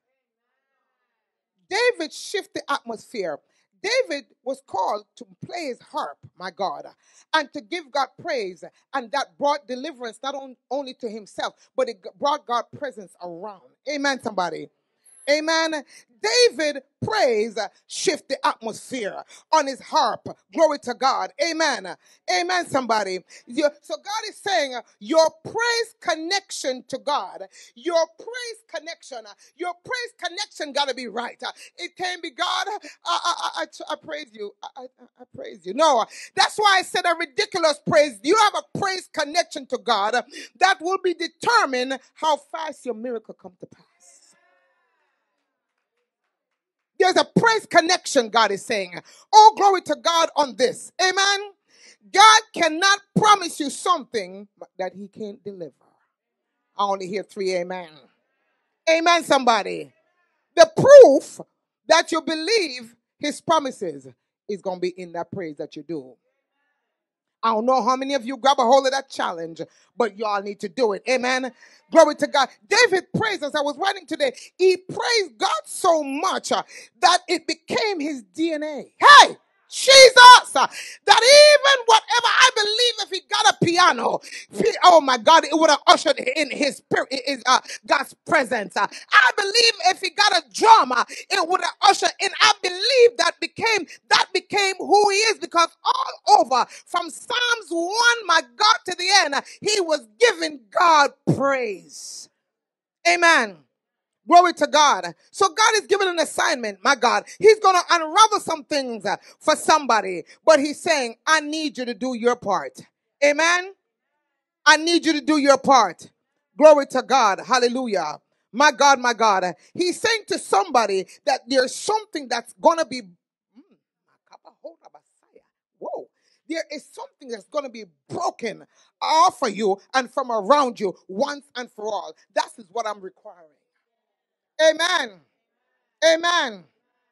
David shifted the atmosphere. David was called to play his harp, my God, and to give God praise. And that brought deliverance not on, only to himself, but it brought God presence around. Amen, somebody. Amen. David praise shift the atmosphere on his harp. Glory to God. Amen. Amen. Somebody. So God is saying your praise connection to God, your praise connection, your praise connection got to be right. It can't be God. I, I, I, I, praise you. I, I, praise you. No, that's why I said a ridiculous praise. You have a praise connection to God that will be determined how fast your miracle come to pass. There's a praise connection, God is saying. Oh, glory to God on this. Amen. God cannot promise you something that he can't deliver. I only hear three amen. Amen, somebody. The proof that you believe his promises is going to be in that praise that you do. I don't know how many of you grab a hold of that challenge, but y'all need to do it. Amen. Glory to God. David praised, as I was writing today, he praised God so much uh, that it became his DNA. Hey! Jesus, that even whatever I believe, if he got a piano, he- oh my God, it would have ushered in his spirit, his, uh, God's presence. I believe if he got a drama, it would have ushered in. I believe that became that became who he is because all over from Psalms one, my God, to the end, he was giving God praise. Amen. Glory to God. So God is giving an assignment, my God. He's going to unravel some things uh, for somebody, but he's saying, I need you to do your part. Amen. I need you to do your part. Glory to God. Hallelujah. My God, my God. He's saying to somebody that there's something that's going to be. Whoa. There is something that's going to be broken off of you and from around you once and for all. That is what I'm requiring. Amen. Amen.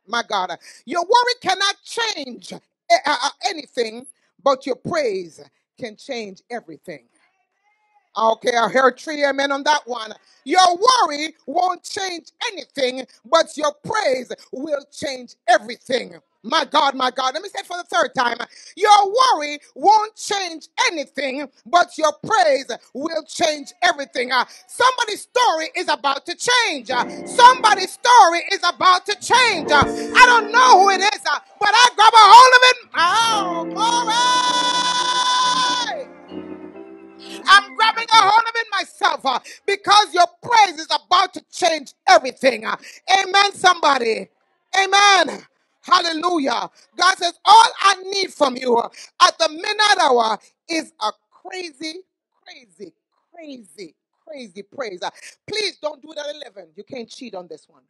My God. Your worry cannot change eh, uh, uh, anything, but your praise can change everything. Okay, I heard three amen on that one. Your worry won't change anything, but your praise will change everything. My God, my God. Let me say it for the third time. Your worry won't change anything, but your praise will change everything. Uh, somebody's story is about to change. Uh, somebody's story is about to change. Uh, I don't know who it is, uh, but I grab a hold of it. Oh, grabbing a hold of it myself uh, because your praise is about to change everything. uh. amen, somebody. Amen. Hallelujah. God says, All I need from you uh, at the midnight hour is a crazy, crazy, crazy, crazy praise. Uh, please don't do it at 11. You can't cheat on this one.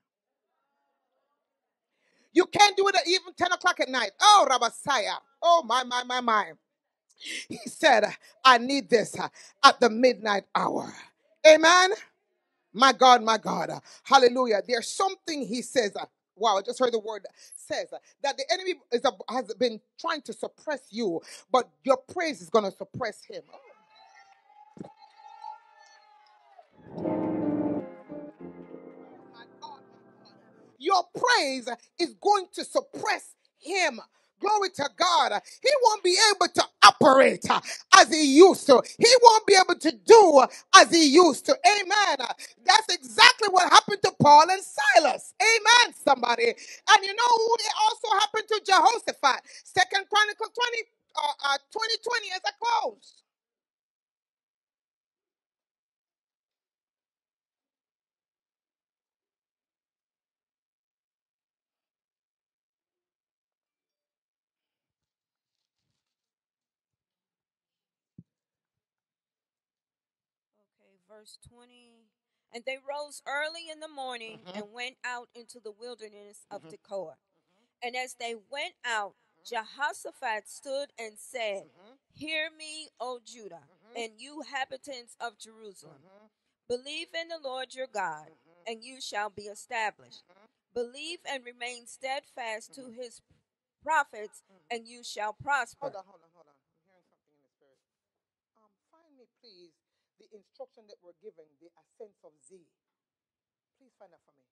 You can't do it at even 10 o'clock at night. Oh, Rabasaya. Oh, my, my, my, my. He said, I need this uh, at the midnight hour. Amen. My God, my God. Hallelujah. There's something he says. Uh, wow, I just heard the word says uh, that the enemy is, has been trying to suppress you, but your praise is going to suppress him. Oh. Your praise is going to suppress him Glory to God. He won't be able to operate uh, as he used to. He won't be able to do as he used to. Amen. That's exactly what happened to Paul and Silas. Amen, somebody. And you know who it also happened to Jehoshaphat? Second Chronicle 20, uh, uh, 2020 as a close. Verse 20. And they rose early in the morning Mhm. and went out into the wilderness of Mhm. Tekoa. Mm-hmm. And as they went out, mm-hmm. Jehoshaphat stood and said, mm-hmm. Hear me, O Judah, and you inhabitants of Jerusalem. Believe in the Lord your God, and you shall be established. Believe and remain steadfast to his prophets, and you shall prosper. Hold on, hold on, hold on. I'm hearing something in the spirit. Um, find me, please, the instruction that we're giving, the ascent of Z. Please find that for me.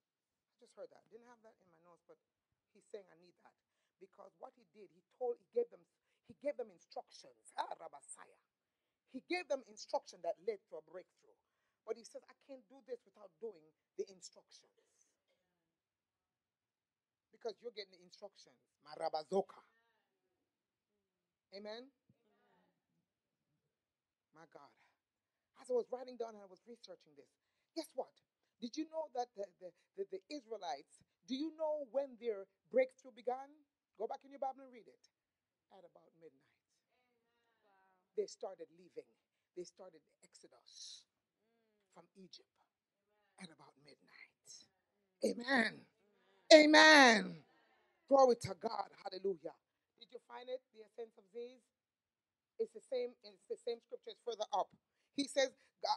I just heard that. Didn't have that in my notes, but he's saying I need that because what he did, he told, he gave them, he gave them instructions. Ah, Rabasaya. He gave them instruction that led to a breakthrough. But he says, I can't do this without doing the instructions. Because you're getting the instructions. My Marabazoka. Amen. My God. As I was writing down and I was researching this, guess what? Did you know that the, the, the, the Israelites, do you know when their breakthrough began? Go back in your Bible and read it. At about midnight. They started leaving. They started the Exodus mm. from Egypt at about midnight. Mm. Amen. Amen. Glory to God. Hallelujah. Did you find it? The essence of these? It's the same, it's the same scripture, it's further up. He says,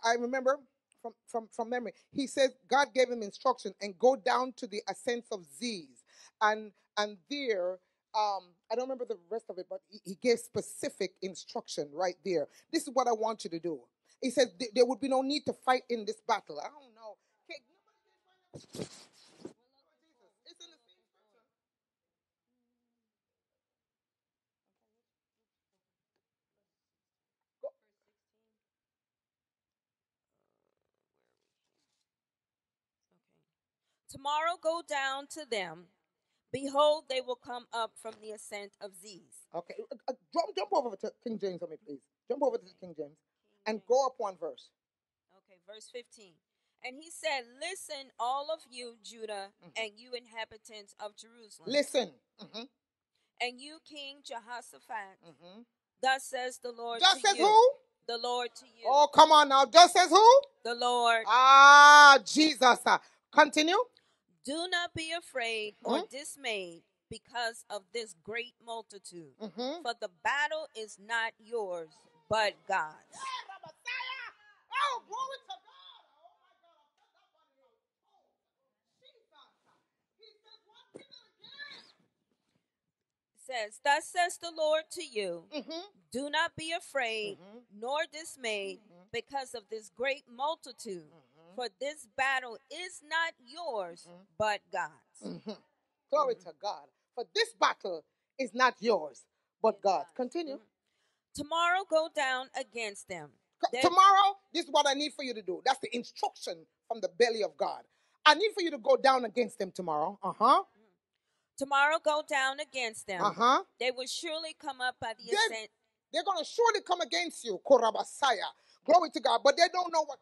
I remember from, from, from memory, he says God gave him instruction and go down to the ascents of Ziz. And and there, um, I don't remember the rest of it, but he, he gave specific instruction right there. This is what I want you to do. He says "There- there would be no need to fight in this battle. I don't know. Okay, nobody can find that. It's in the same scripture. Go- Tomorrow go down to them. Behold, they will come up from the ascent of Ziz. Okay, uh, uh, jump, jump over to King James for me, please. Jump over to King James and go up one verse. Okay, verse 15. And he said, Listen, all of you, Judah, Mhm. and you inhabitants of Jerusalem, Listen. hmm and you, King Jehoshaphat, hmm thus says the Lord Just says you. who? The Lord to you. Oh, come on now. Just says who? The Lord. Ah, Jesus. uh, Continue. Do not be afraid or Mhm. dismayed because of this great multitude, hmm for the battle is not yours, but God's. Oh, glory to God. Oh, my God. I felt that one in my soul. Jesus. He says, what? Read it again. says, Thus says the Lord to you, Mm-hmm. do not be afraid Mhm. nor dismayed Mhm. because of this great multitude. For this battle is not yours, Mhm. but God's. Mhm. Glory to God. For this battle is not yours, but God's. Continue. Tomorrow go down against them. Then- Tomorrow, this is what I need for you to do. That's the instruction from the belly of God. I need for you to go down against them tomorrow. Uh huh. Tomorrow go down against them. Uh huh. They will surely come up by the They- ascent. They're going to surely come against you, Korabasaya. Glory to God. But they don't know what.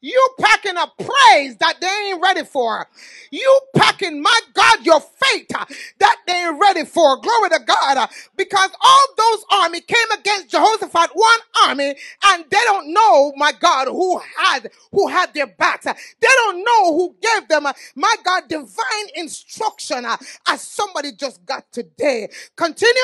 You packing a praise that they ain't ready for. You packing, my God, your faith uh, that they ain't ready for. Glory to God. uh, Because all those army came against Jehoshaphat, one army, and they don't know, my God, who had, who had their backs. Uh, They don't know who gave them, my God, divine instruction as somebody just got today. Continue.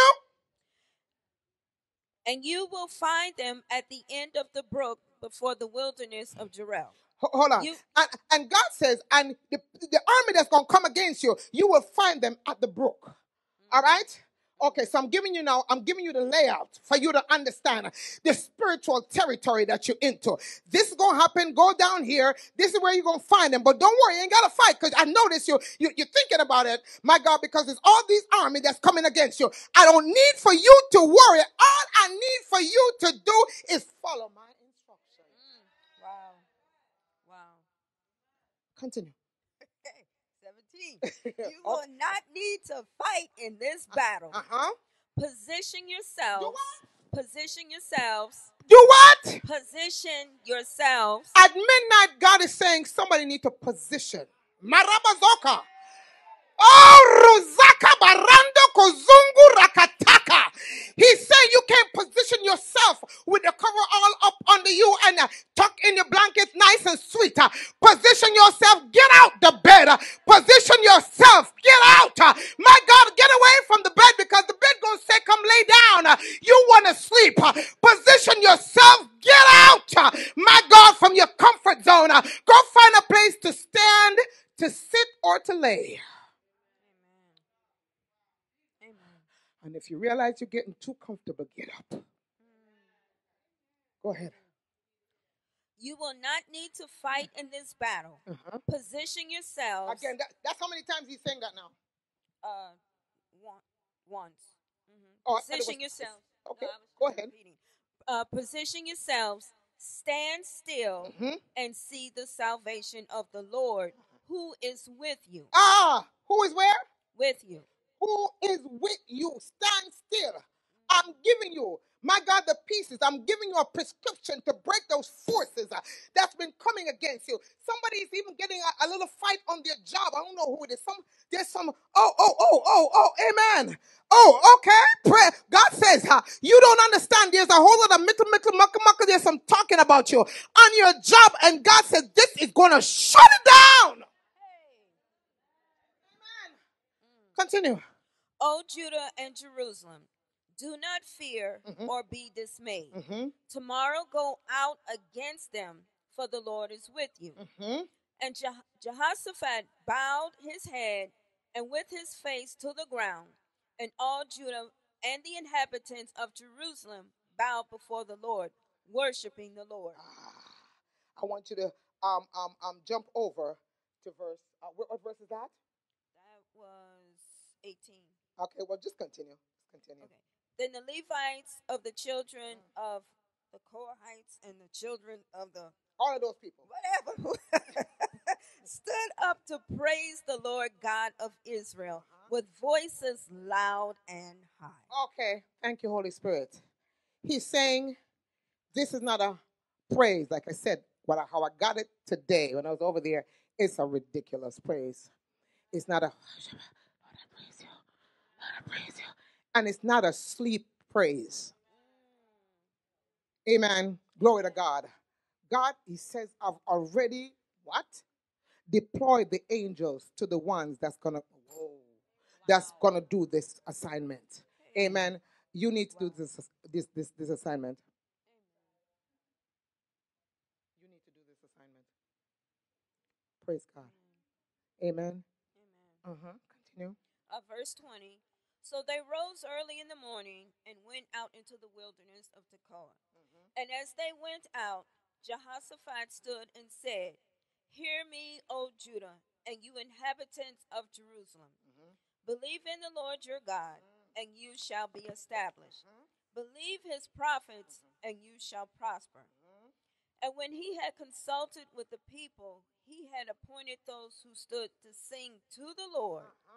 And you will find them at the end of the brook before the wilderness of Jeruel. Hold on. You- and, and God says, and the, the army that's going to come against you, you will find them at the brook. Mm-hmm. All right? Okay, so I'm giving you now, I'm giving you the layout for you to understand the spiritual territory that you're into. This is gonna happen, go down here. This is where you're gonna find them. But don't worry, you ain't gotta fight because I notice you, you, you're thinking about it, my God, because it's all these army that's coming against you. I don't need for you to worry. All I need for you to do is follow my instructions. Wow. Wow. Continue. 17. You will not need to fight in this battle. Uh-huh. Position yourselves. Do what? Position yourselves. Do what? Position yourselves. At midnight, God is saying somebody need to position. Marabazoka. Oh, Rosaka Barando Kozungu Rakataka. He's saying you can't position yourself with the cover all up under you and uh, tuck in your blanket nice and sweet. Uh, position yourself. Get out the bed. Uh, position yourself. Get out. My God, get away from the bed because the bed gonna say, come lay down. You want to sleep. Position yourself. Get out. My God, from your comfort zone. Go find a place to stand, to sit, or to lay. And if you realize you're getting too comfortable, get up. Go ahead. You will not need to fight in this battle. Uh-huh. Position yourselves. Again, that, that's how many times he's saying that now. Uh, one, once. Mhm. Oh, I thought it position yourselves. Okay, No, go ahead. Uh, position yourselves. Stand still Mhm. and see the salvation of the Lord, who is with you. Ah, who is where? With you. Who is with you? Stand still. I'm giving you, my God, the pieces. I'm giving you a prescription to break those forces uh, that's been coming against you. Somebody is even getting a, a little fight on their job. I don't know who it is. Some there's some. Oh, oh, oh, oh, oh. Amen. Oh, okay. Pray. God says, you don't understand. There's a whole lot of mickle, mickle, muckle, muckle. There's some talking about you on your job, and God says this is going to shut it down. Amen. Continue. O Judah and Jerusalem, do not fear Mhm. or be dismayed. Mm-hmm. Tomorrow go out against them, for the Lord is with you. Mm-hmm. And Je- Jehoshaphat bowed his head and with his face to the ground, and all Judah and the inhabitants of Jerusalem bowed before the Lord, worshiping the Lord. I want you to um um um jump over to verse. Uh, what, what verse is that? That was 18. Okay, well just continue. Continue. Okay. Then the Levites of the children mm. of the Korahites and the children of the All of those people. whatever stood up to praise the Lord God of Israel uh-huh. with voices loud and high. Okay. Thank you, Holy Spirit. He's saying this is not a praise. Like I said, what I, how I got it today when I was over there, it's a ridiculous praise. It's not a Lord, I praise you. I praise you. And it's not a sleep praise. Amen. Glory to God. God, He says, I've already what? Deployed the angels to the ones that's gonna whoa, that's gonna do this assignment. Amen. You need to do this this this this assignment. You need to do this assignment. Praise God. Amen. Uh-huh. Continue. Uh, verse 20. So they rose early in the morning and went out into the wilderness of Tekoa. Mm-hmm. And as they went out, Jehoshaphat stood and said, Hear me, O Judah, and you inhabitants of Jerusalem. Mm-hmm. Believe in the Lord your God, mm-hmm. and you shall be established. Believe his prophets, and you shall prosper. And when he had consulted with the people, he had appointed those who stood to sing to the Lord uh-uh.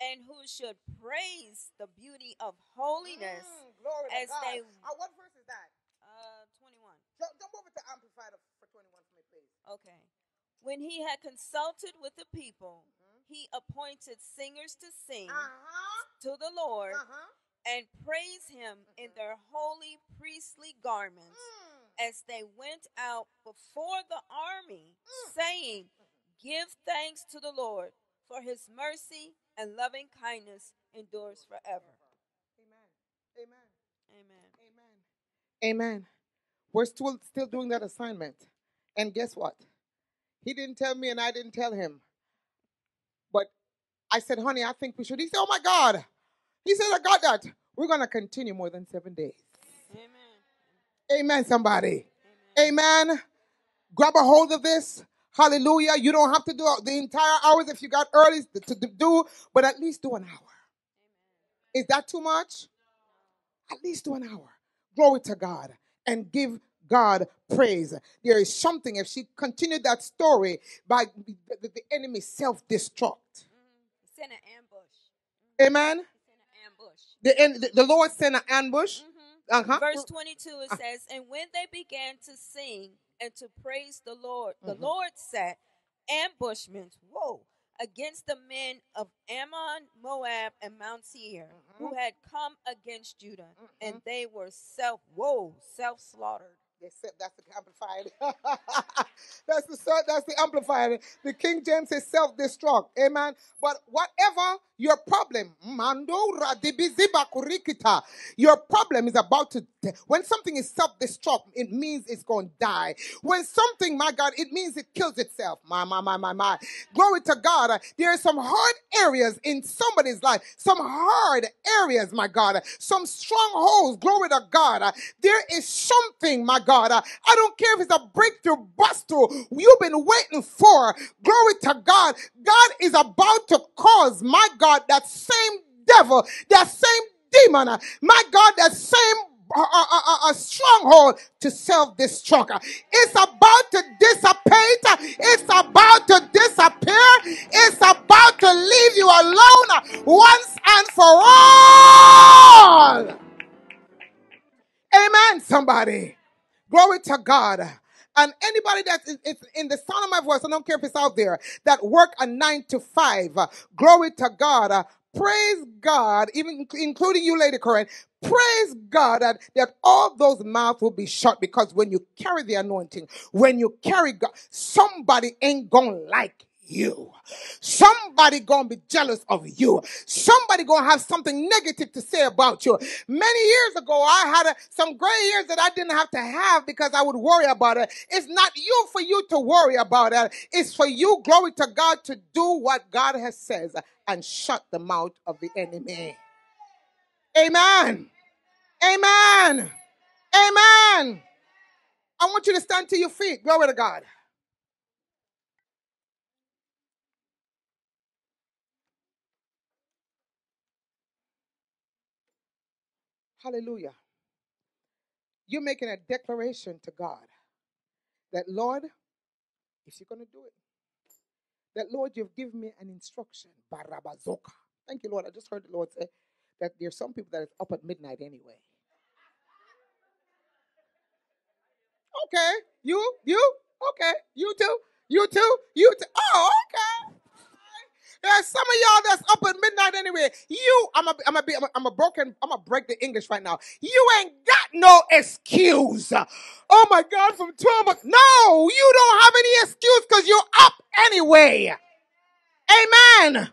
And who should praise the beauty of holiness Mm, glory as God. they Uh, what verse is that? uh 21 Jump, jump over to Amplified for 21 for me, please. okay when he had consulted with the people he appointed singers to sing Uh-huh. to the lord Uh-huh. and praise him in their holy priestly garments Mm. as they went out before the army saying give thanks to the lord for his mercy and loving kindness endures forever Amen. Amen. amen Amen. Amen. We're still still doing that assignment. And guess what? He didn't tell me and I didn't tell him. But I said, honey, I think we should. He said, Oh my God. He said, I got that. We're going to continue more than seven days. Amen. Amen, somebody. Amen. Grab a hold of this. Hallelujah. You don't have to do the entire hours if you got early to, do, but at least do an hour. Is that too much? At least do an hour. Glory to God and give God praise. There is something, if she continued that story, by the, the, the enemy self destruct. Send an ambush. Amen. Send an ambush. The, the, Lord sent an ambush. Uh-huh. Verse 22 it says, And when they began to sing and to praise the Lord, the Mhm. Lord set ambushments, whoa, against the men of Ammon, Moab, and Mount Seir, who had come against Judah, and they were self, whoa, self slaughtered. They said that's the amplified. that's the that's the amplified. The King James says self-destruct. Amen. But whatever your problem, mando radibiziba kurikita, your problem is about to. When something is self-destruct, it means it's going to die. When something, my God, it means it kills itself. My my my my my. Glory to God. There are some hard areas in somebody's life. Some hard areas, my God. Some strongholds. Glory to God. There is something, my God. I don't care if it's a breakthrough, bust through. You've been waiting for. Glory to God. God is about to cause, my God, that same devil, that same demon, my God, that same uh, uh, uh, stronghold to self-destruct. Uh, It's about to dissipate. It's about to disappear. It's about to leave you alone once and for all. Amen, somebody. Glory to God. And anybody that is, in the sound of my voice, I don't care if it's out there, that work a nine to five, glory to God. Praise God, even including you, Lady Corinne. Praise God that, that all those mouths will be shut because when you carry the anointing, when you carry God, somebody ain't gonna like you. Somebody gonna be jealous of you. Somebody gonna have something negative to say about you. Many years ago, I had a, some gray hairs that I didn't have to have because I would worry about it. It's not you for you to worry about it. It's for you, glory to God, to do what God has says and shut the mouth of the enemy. Amen. Amen. Amen. I want you to stand to your feet. Glory to God. Hallelujah. You're making a declaration to God that, Lord, if you're going to do it, that, Lord, you've given me an instruction. Barabazoka. Thank you, Lord. I just heard the Lord say that there's some people that is up at midnight anyway. Okay. You, you, okay. You too. You too. You too. Oh, okay. There's some of y'all that's up at midnight anyway. You, I'm a, I'm a, be, I'm a, I'm a broken, I'm gonna break the English right now. You ain't got no excuse. Oh my God, from 12 o'clock. No, you don't have any excuse because you're up anyway. Amen.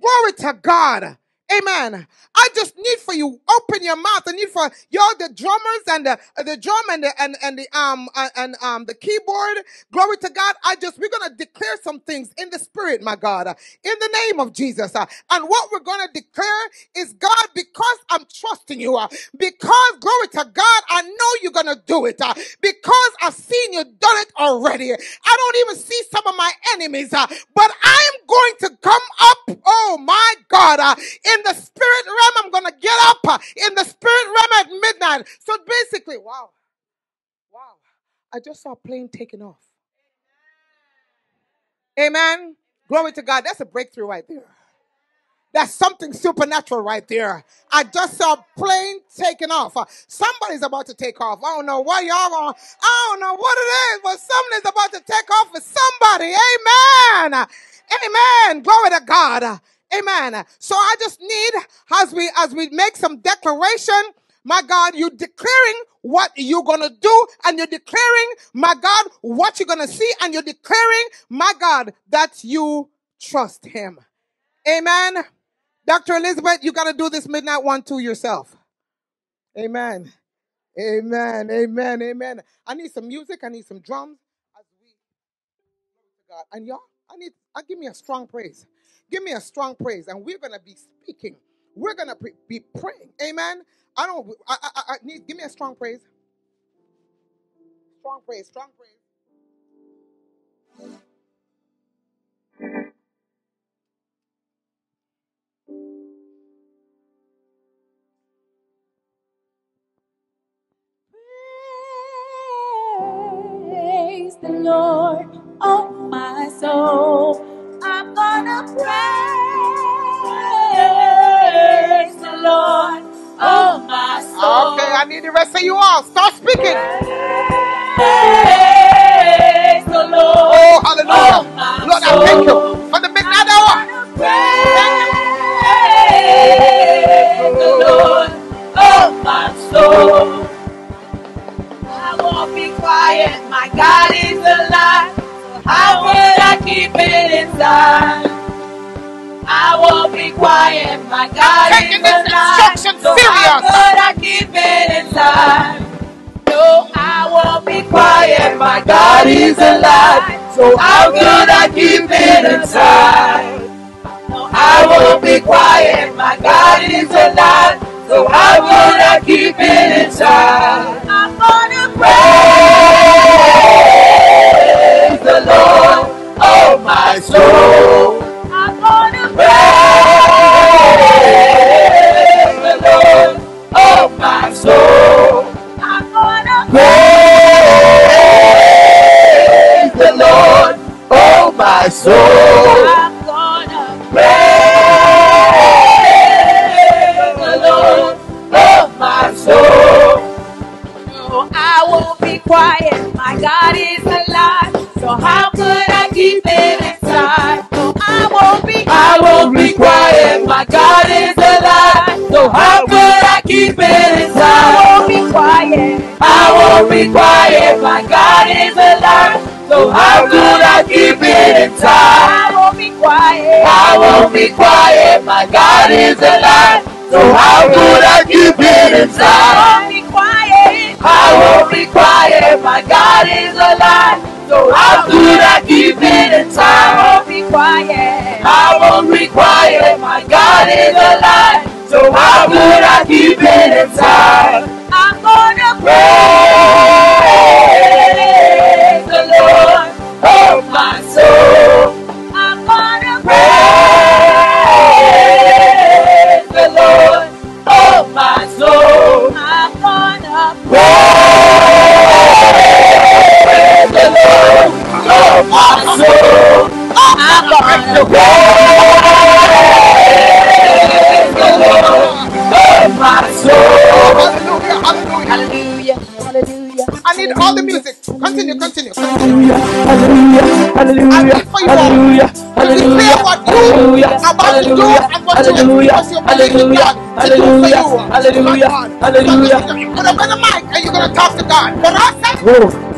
Glory to God. Amen. I just need for you open your mouth. I need for y'all the drummers and the the drum and the and and the um and um the keyboard. Glory to God. I just we're gonna declare some things in the spirit, my God, in the name of Jesus. and what we're gonna declare is God, because I'm trusting you, because glory to God, I know you're gonna do it. because I've seen you done it already. I don't even see some of my enemies, but I'm going to come up. Oh my God! uh, in the spirit realm, I'm going to get up uh, in the spirit realm at midnight. So basically, wow, wow! I just saw a plane taking off. Amen. Glory to God. That's a breakthrough right there. That's something supernatural right there. I just saw a plane taking off. Uh, somebody's about to take off. I don't know what y'all going. I don't know what it is, but something's about to take off for somebody. Amen. Amen. Glory to God. Amen. So I just need, as we as we make some declaration, my God, you're declaring what you're gonna do, and you're declaring, my God, what you're gonna see, and you're declaring, my God, that you trust Him. Amen. Dr. Elizabeth, you got to do this midnight one too yourself. Amen. Amen. Amen. Amen. I need some music. I need some drums. God. And y'all, I need I give me a strong praise. Give me a strong praise. And we're gonna be speaking we're gonna pre- be praying. Amen. I don't. I, I, I need. Give me a strong praise. Strong praise. Strong praise. Praise the Lord, oh my soul. I'm gonna praise the Lord, oh my soul. Okay, I need the rest of you all. Start speaking. Praise the Lord, Oh, hallelujah. oh Lord, I thank you for the midnight hour. Praise the Lord, oh my soul. I won't be quiet, my God is alive. How would I keep it inside? I won't be quiet, my God Taking is this alive. instruction So serious. could I keep it inside? No, I won't be quiet, my God is alive. So how could I keep it inside? No, I won't be quiet, my God is alive. So how could I keep it inside? I'm gonna praise the Lord, oh my soul. I'm gonna praise the Lord, oh my soul. I'm gonna praise the Lord, oh my soul. No, I won't be quiet. My God is alive. So how could I keep it inside? No, I won't be. I won't be quiet. My God is alive. So how could I keep it quiet. I won't be quiet. My God is alive. So how could I keep it inside? I won't be quiet. I won't be quiet. My God is alive. So how could I keep it inside? I won't be quiet. I won't be quiet. My God is alive. So how could I keep it inside? I won't be quiet. I won't be quiet. My God is alive. So how could I keep it inside? Oh! What you believe God to do for you. hallelujah, My God. hallelujah. You're gonna bring a mic and you're gonna talk to God. But I said,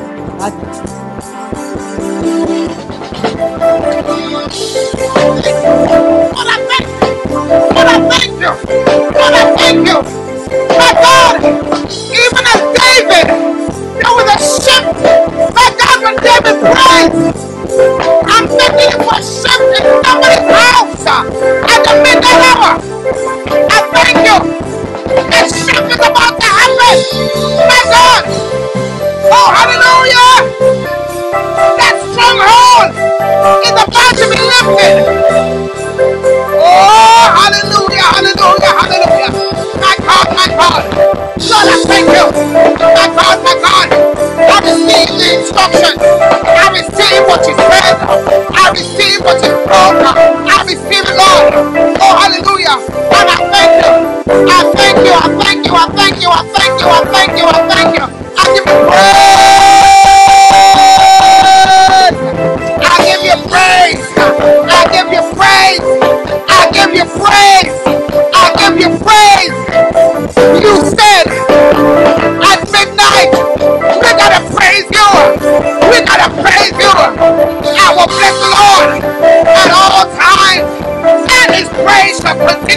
My God. Oh, hallelujah. That stronghold is about to be lifted. Oh, hallelujah, hallelujah, hallelujah. My God, my God. Lord, I thank you. My God, my God. I receive the instruction. I receive what you said. I receive what you spoke. I receive it, Lord. Oh, hallelujah. And I thank you. I thank you. I thank you. I thank you. I thank you.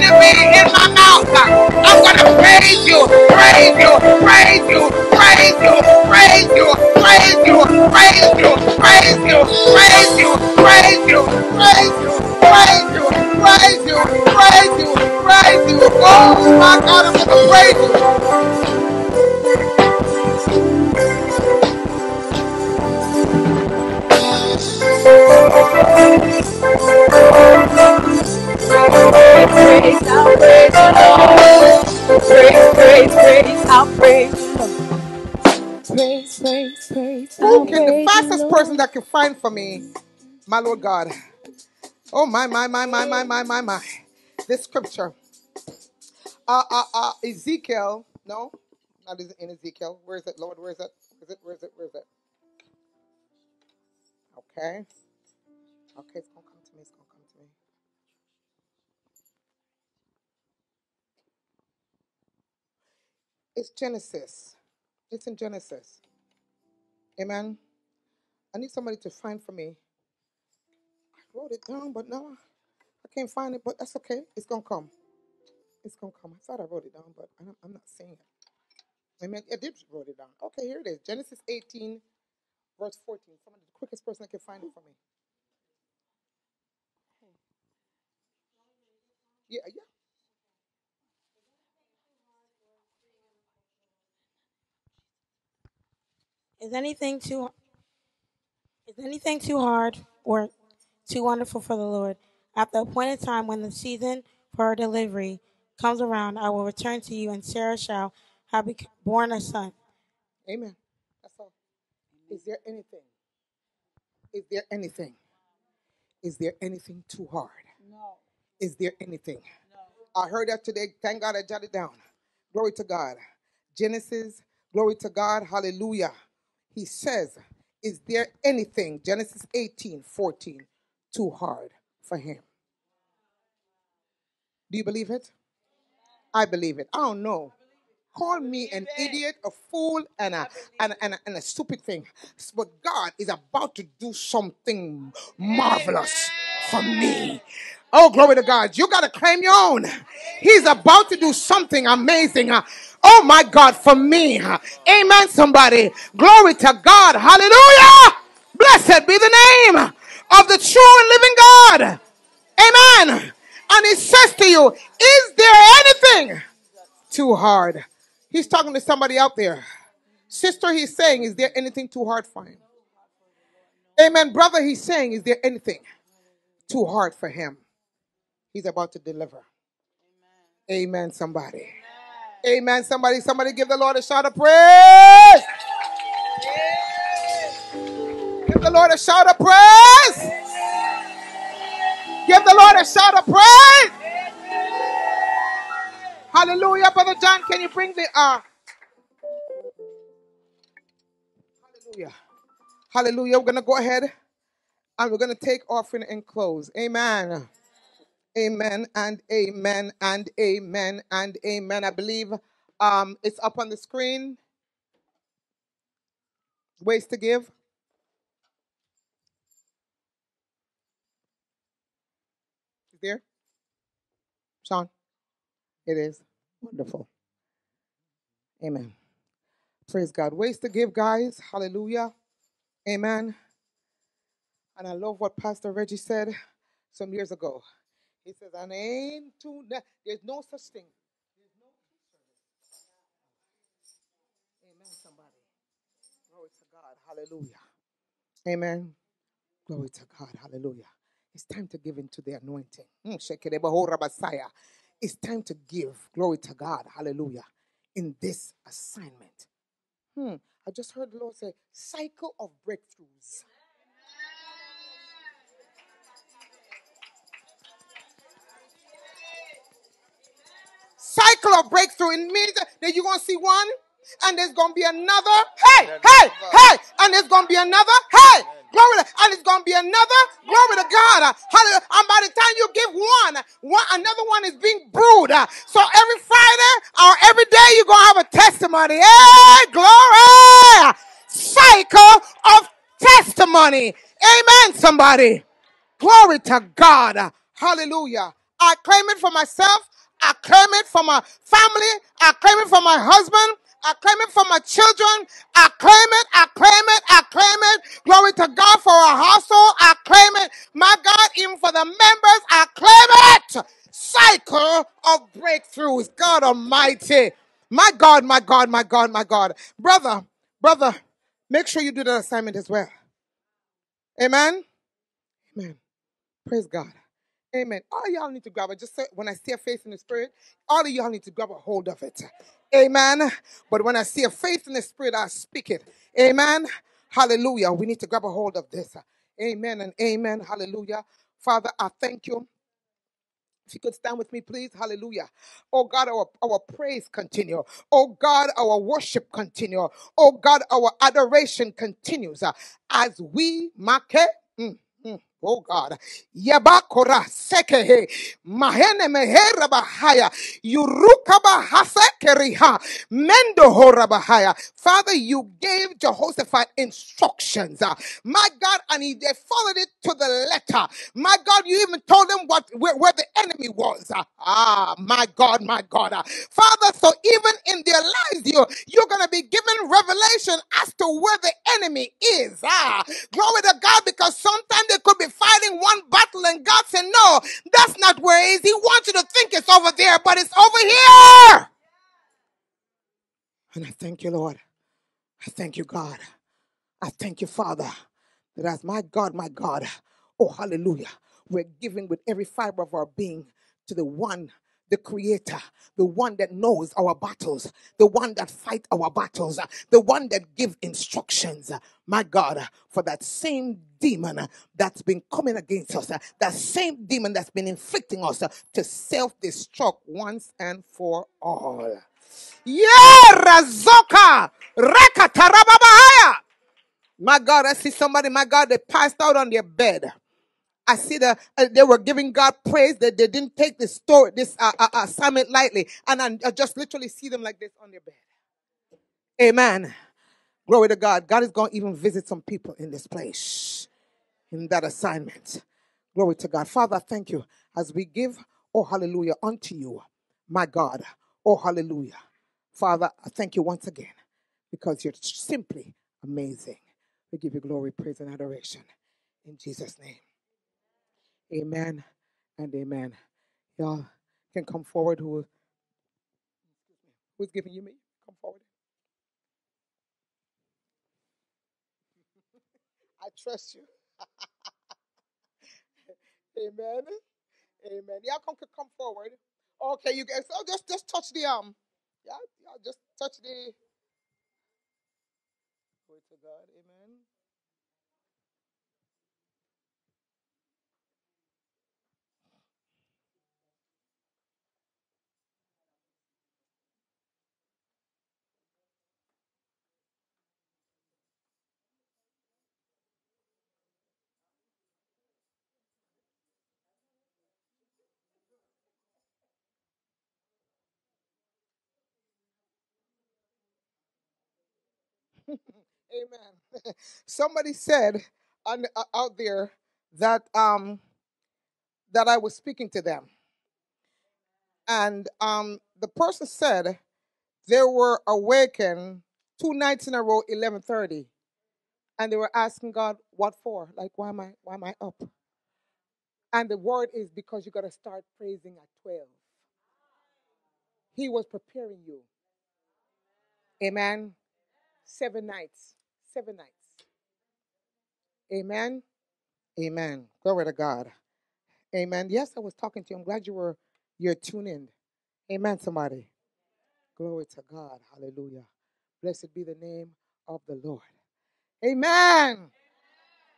To be in my mouth. I'm gonna praise you, praise you, praise you, praise you, praise you, praise you, praise you, praise you, praise you, praise you, praise you, praise you, praise you, praise you, praise you, Oh my God, I'm gonna praise you. Person that can find for me, my Lord God? Oh my my my my my my my my. This scripture. Uh uh uh Ezekiel. No, not is- in Ezekiel. Where is it, Lord? Where is it? Where is it? Where is it? Where is it? Okay. Okay, it's gonna come to me. It's gonna come to me. It's Genesis. It's in Genesis. Amen. I need somebody to find for me. I wrote it down, but now I can't find it. But that's okay. It's gonna come. It's gonna come. I thought I wrote it down, but I'm, I'm not seeing it. Amen. I did wrote it down. Okay, here it is. Genesis 18, verse 14. Somebody, the quickest person that can find it for me. Yeah, yeah. Is anything too is anything too hard or too wonderful for the Lord? At the appointed time when the season for her delivery comes around, I will return to you, and Sarah shall have born a son. Amen. That's all. Is there anything? Is there anything? Is there anything too hard? No. Is there anything? No. I heard that today. Thank God I jotted it down. Glory to God. Genesis, glory to God. Hallelujah. He says, Is there anything, Genesis 18, 14, too hard for him? Do you believe it? I believe it. I don't know. Call me an idiot, a fool, and a, and, a, and, a, and a stupid thing. But God is about to do something marvelous for me. Oh, glory to God. You got to claim your own. He's about to do something amazing. Oh, my God, for me. Amen, somebody. Glory to God. Hallelujah. Blessed be the name of the true and living God. Amen. And he says to you, Is there anything too hard? He's talking to somebody out there. Sister, he's saying, Is there anything too hard for him? Amen. Brother, he's saying, Is there anything too hard for him? He's about to deliver. Amen, somebody. Amen, somebody. Somebody give the Lord a shout of praise. Give the Lord a shout of praise. Give the Lord a shout of praise. Hallelujah, Brother John. Can you bring the uh Hallelujah. Hallelujah. We're gonna go ahead and we're gonna take offering and close. Amen. Amen and amen and amen and amen. I believe um it's up on the screen. Ways to give. Is there? Sean? It is. Wonderful. Amen. Praise God. Ways to give, guys. Hallelujah. Amen. And I love what Pastor Reggie said some years ago. He says, and ain't too there's no such thing. There's no Amen, somebody. Glory to God. Hallelujah. Amen. Glory to God. Hallelujah. It's time to give into the anointing. Mm, rabasaya. It's time to give. Glory to God. Hallelujah. In this assignment. Hmm. I just heard the Lord say, cycle of breakthroughs. Cycle of breakthrough. It means that you're going to see one, and there's going to be another. Hey, hey, hey. And there's going to be another. Hey, glory to, and it's going to be another. Glory to God. Hallelujah. And by the time you give one, one another one is being brewed. So every Friday or every day, you're going to have a testimony. Hey, glory. Cycle of testimony. Amen, somebody. Glory to God. Hallelujah. I claim it for myself. I claim it for my family. I claim it for my husband. I claim it for my children. I claim it. I claim it. I claim it. Glory to God for our household. I claim it. My God, even for the members, I claim it. cycle of breakthroughs. God Almighty. My God, my God, my God, my God. Brother, brother, make sure you do that assignment as well. Amen. Amen. Praise God. Amen. All y'all need to grab it. Just say, when I see a faith in the spirit, all of y'all need to grab a hold of it. Amen. But when I see a faith in the spirit, I speak it. Amen. Hallelujah. We need to grab a hold of this. Amen and amen. Hallelujah. Father, I thank you. If you could stand with me, please. Hallelujah. Oh God, our, our praise continue. Oh God, our worship continue. Oh God, our adoration continues as we make. Mm, mm, Oh God, Yabakora sekehe mahene mehera bahaya yurukaba hasekeriha mendo horabahaya. Father, you gave Jehoshaphat instructions. uh, My God, and he they followed it to the letter. My God, you even told them what where, where the enemy was. uh, Ah, my God, my God. uh, Father, so even in their lives, you you're gonna be given revelation as to where the enemy is. Ah, glory to God, because sometimes they could be fighting one battle and God said, No, that's not where it is. He wants you to think it's over there, but it's over here. And I thank you, Lord. I thank you, God. I thank you, Father, that as my God, my God, oh, hallelujah, we're giving with every fiber of our being to the one, the creator, the one that knows our battles, the one that fight our battles, the one that give instructions, my God, for that same demon that's been coming against us, that same demon that's been inflicting us to self-destruct once and for all. Yeah. My God, I see somebody, my God, they passed out on their bed. I see that uh, they were giving God praise that they didn't take this story, this uh, uh, assignment lightly. And I, I just literally see them like this on their bed. Amen. Glory to God. God is going to even visit some people in this place, in that assignment. Glory to God. Father, thank you as we give, oh hallelujah, unto you, my God. Oh hallelujah. Father, I thank you once again because you're simply amazing. We give you glory, praise, and adoration. In Jesus' name. Amen and amen. Y'all can come forward. Who, who's giving you me? Come forward. I trust you. Amen. Amen. Y'all come come forward. Okay, you guys. Oh, just just touch the um. Yeah, yeah, just touch the. Glory to God. Amen. Amen. Somebody said on, uh, out there that um that I was speaking to them, and um the person said they were awakened two nights in a row, eleven thirty, and they were asking God, "What for? Like, why am I why am I up?" And the word is because you got to start praising at twelve. He was preparing you. Amen. Seven nights. Seven nights. Amen. Amen. Glory to God. Amen. Yes, I was talking to you. I'm glad you were you're tuned in. Amen, somebody. Glory to God. Hallelujah. Blessed be the name of the Lord. Amen.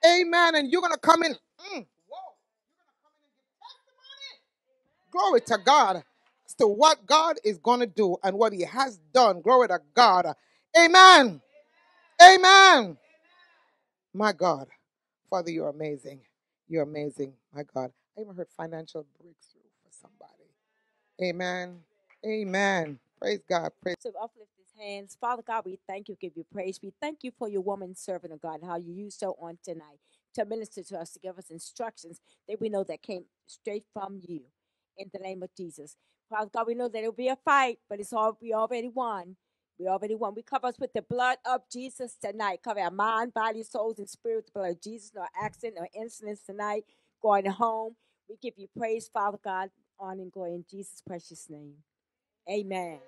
Amen. And you're gonna come in. Mm, glory to God. As to what God is gonna do and what He has done. Glory to God. Amen. Amen. My God. Father, you're amazing. You're amazing. My God. I even heard financial breakthrough for somebody. Amen. Amen. Praise God. Praise to uplift his hands. Father God, we thank you, give you praise. We thank you for your woman servant of God, how you used her on tonight to minister to us, to give us instructions that we know that came straight from you. In the name of Jesus. Father God, we know that it'll be a fight, but it's all we already won. We already won. We cover us with the blood of Jesus tonight. Cover our mind, body, souls, and spirit with the blood of Jesus. No accident, no incidents tonight. Going home. We give you praise, Father God, honor and glory in Jesus' precious name. Amen.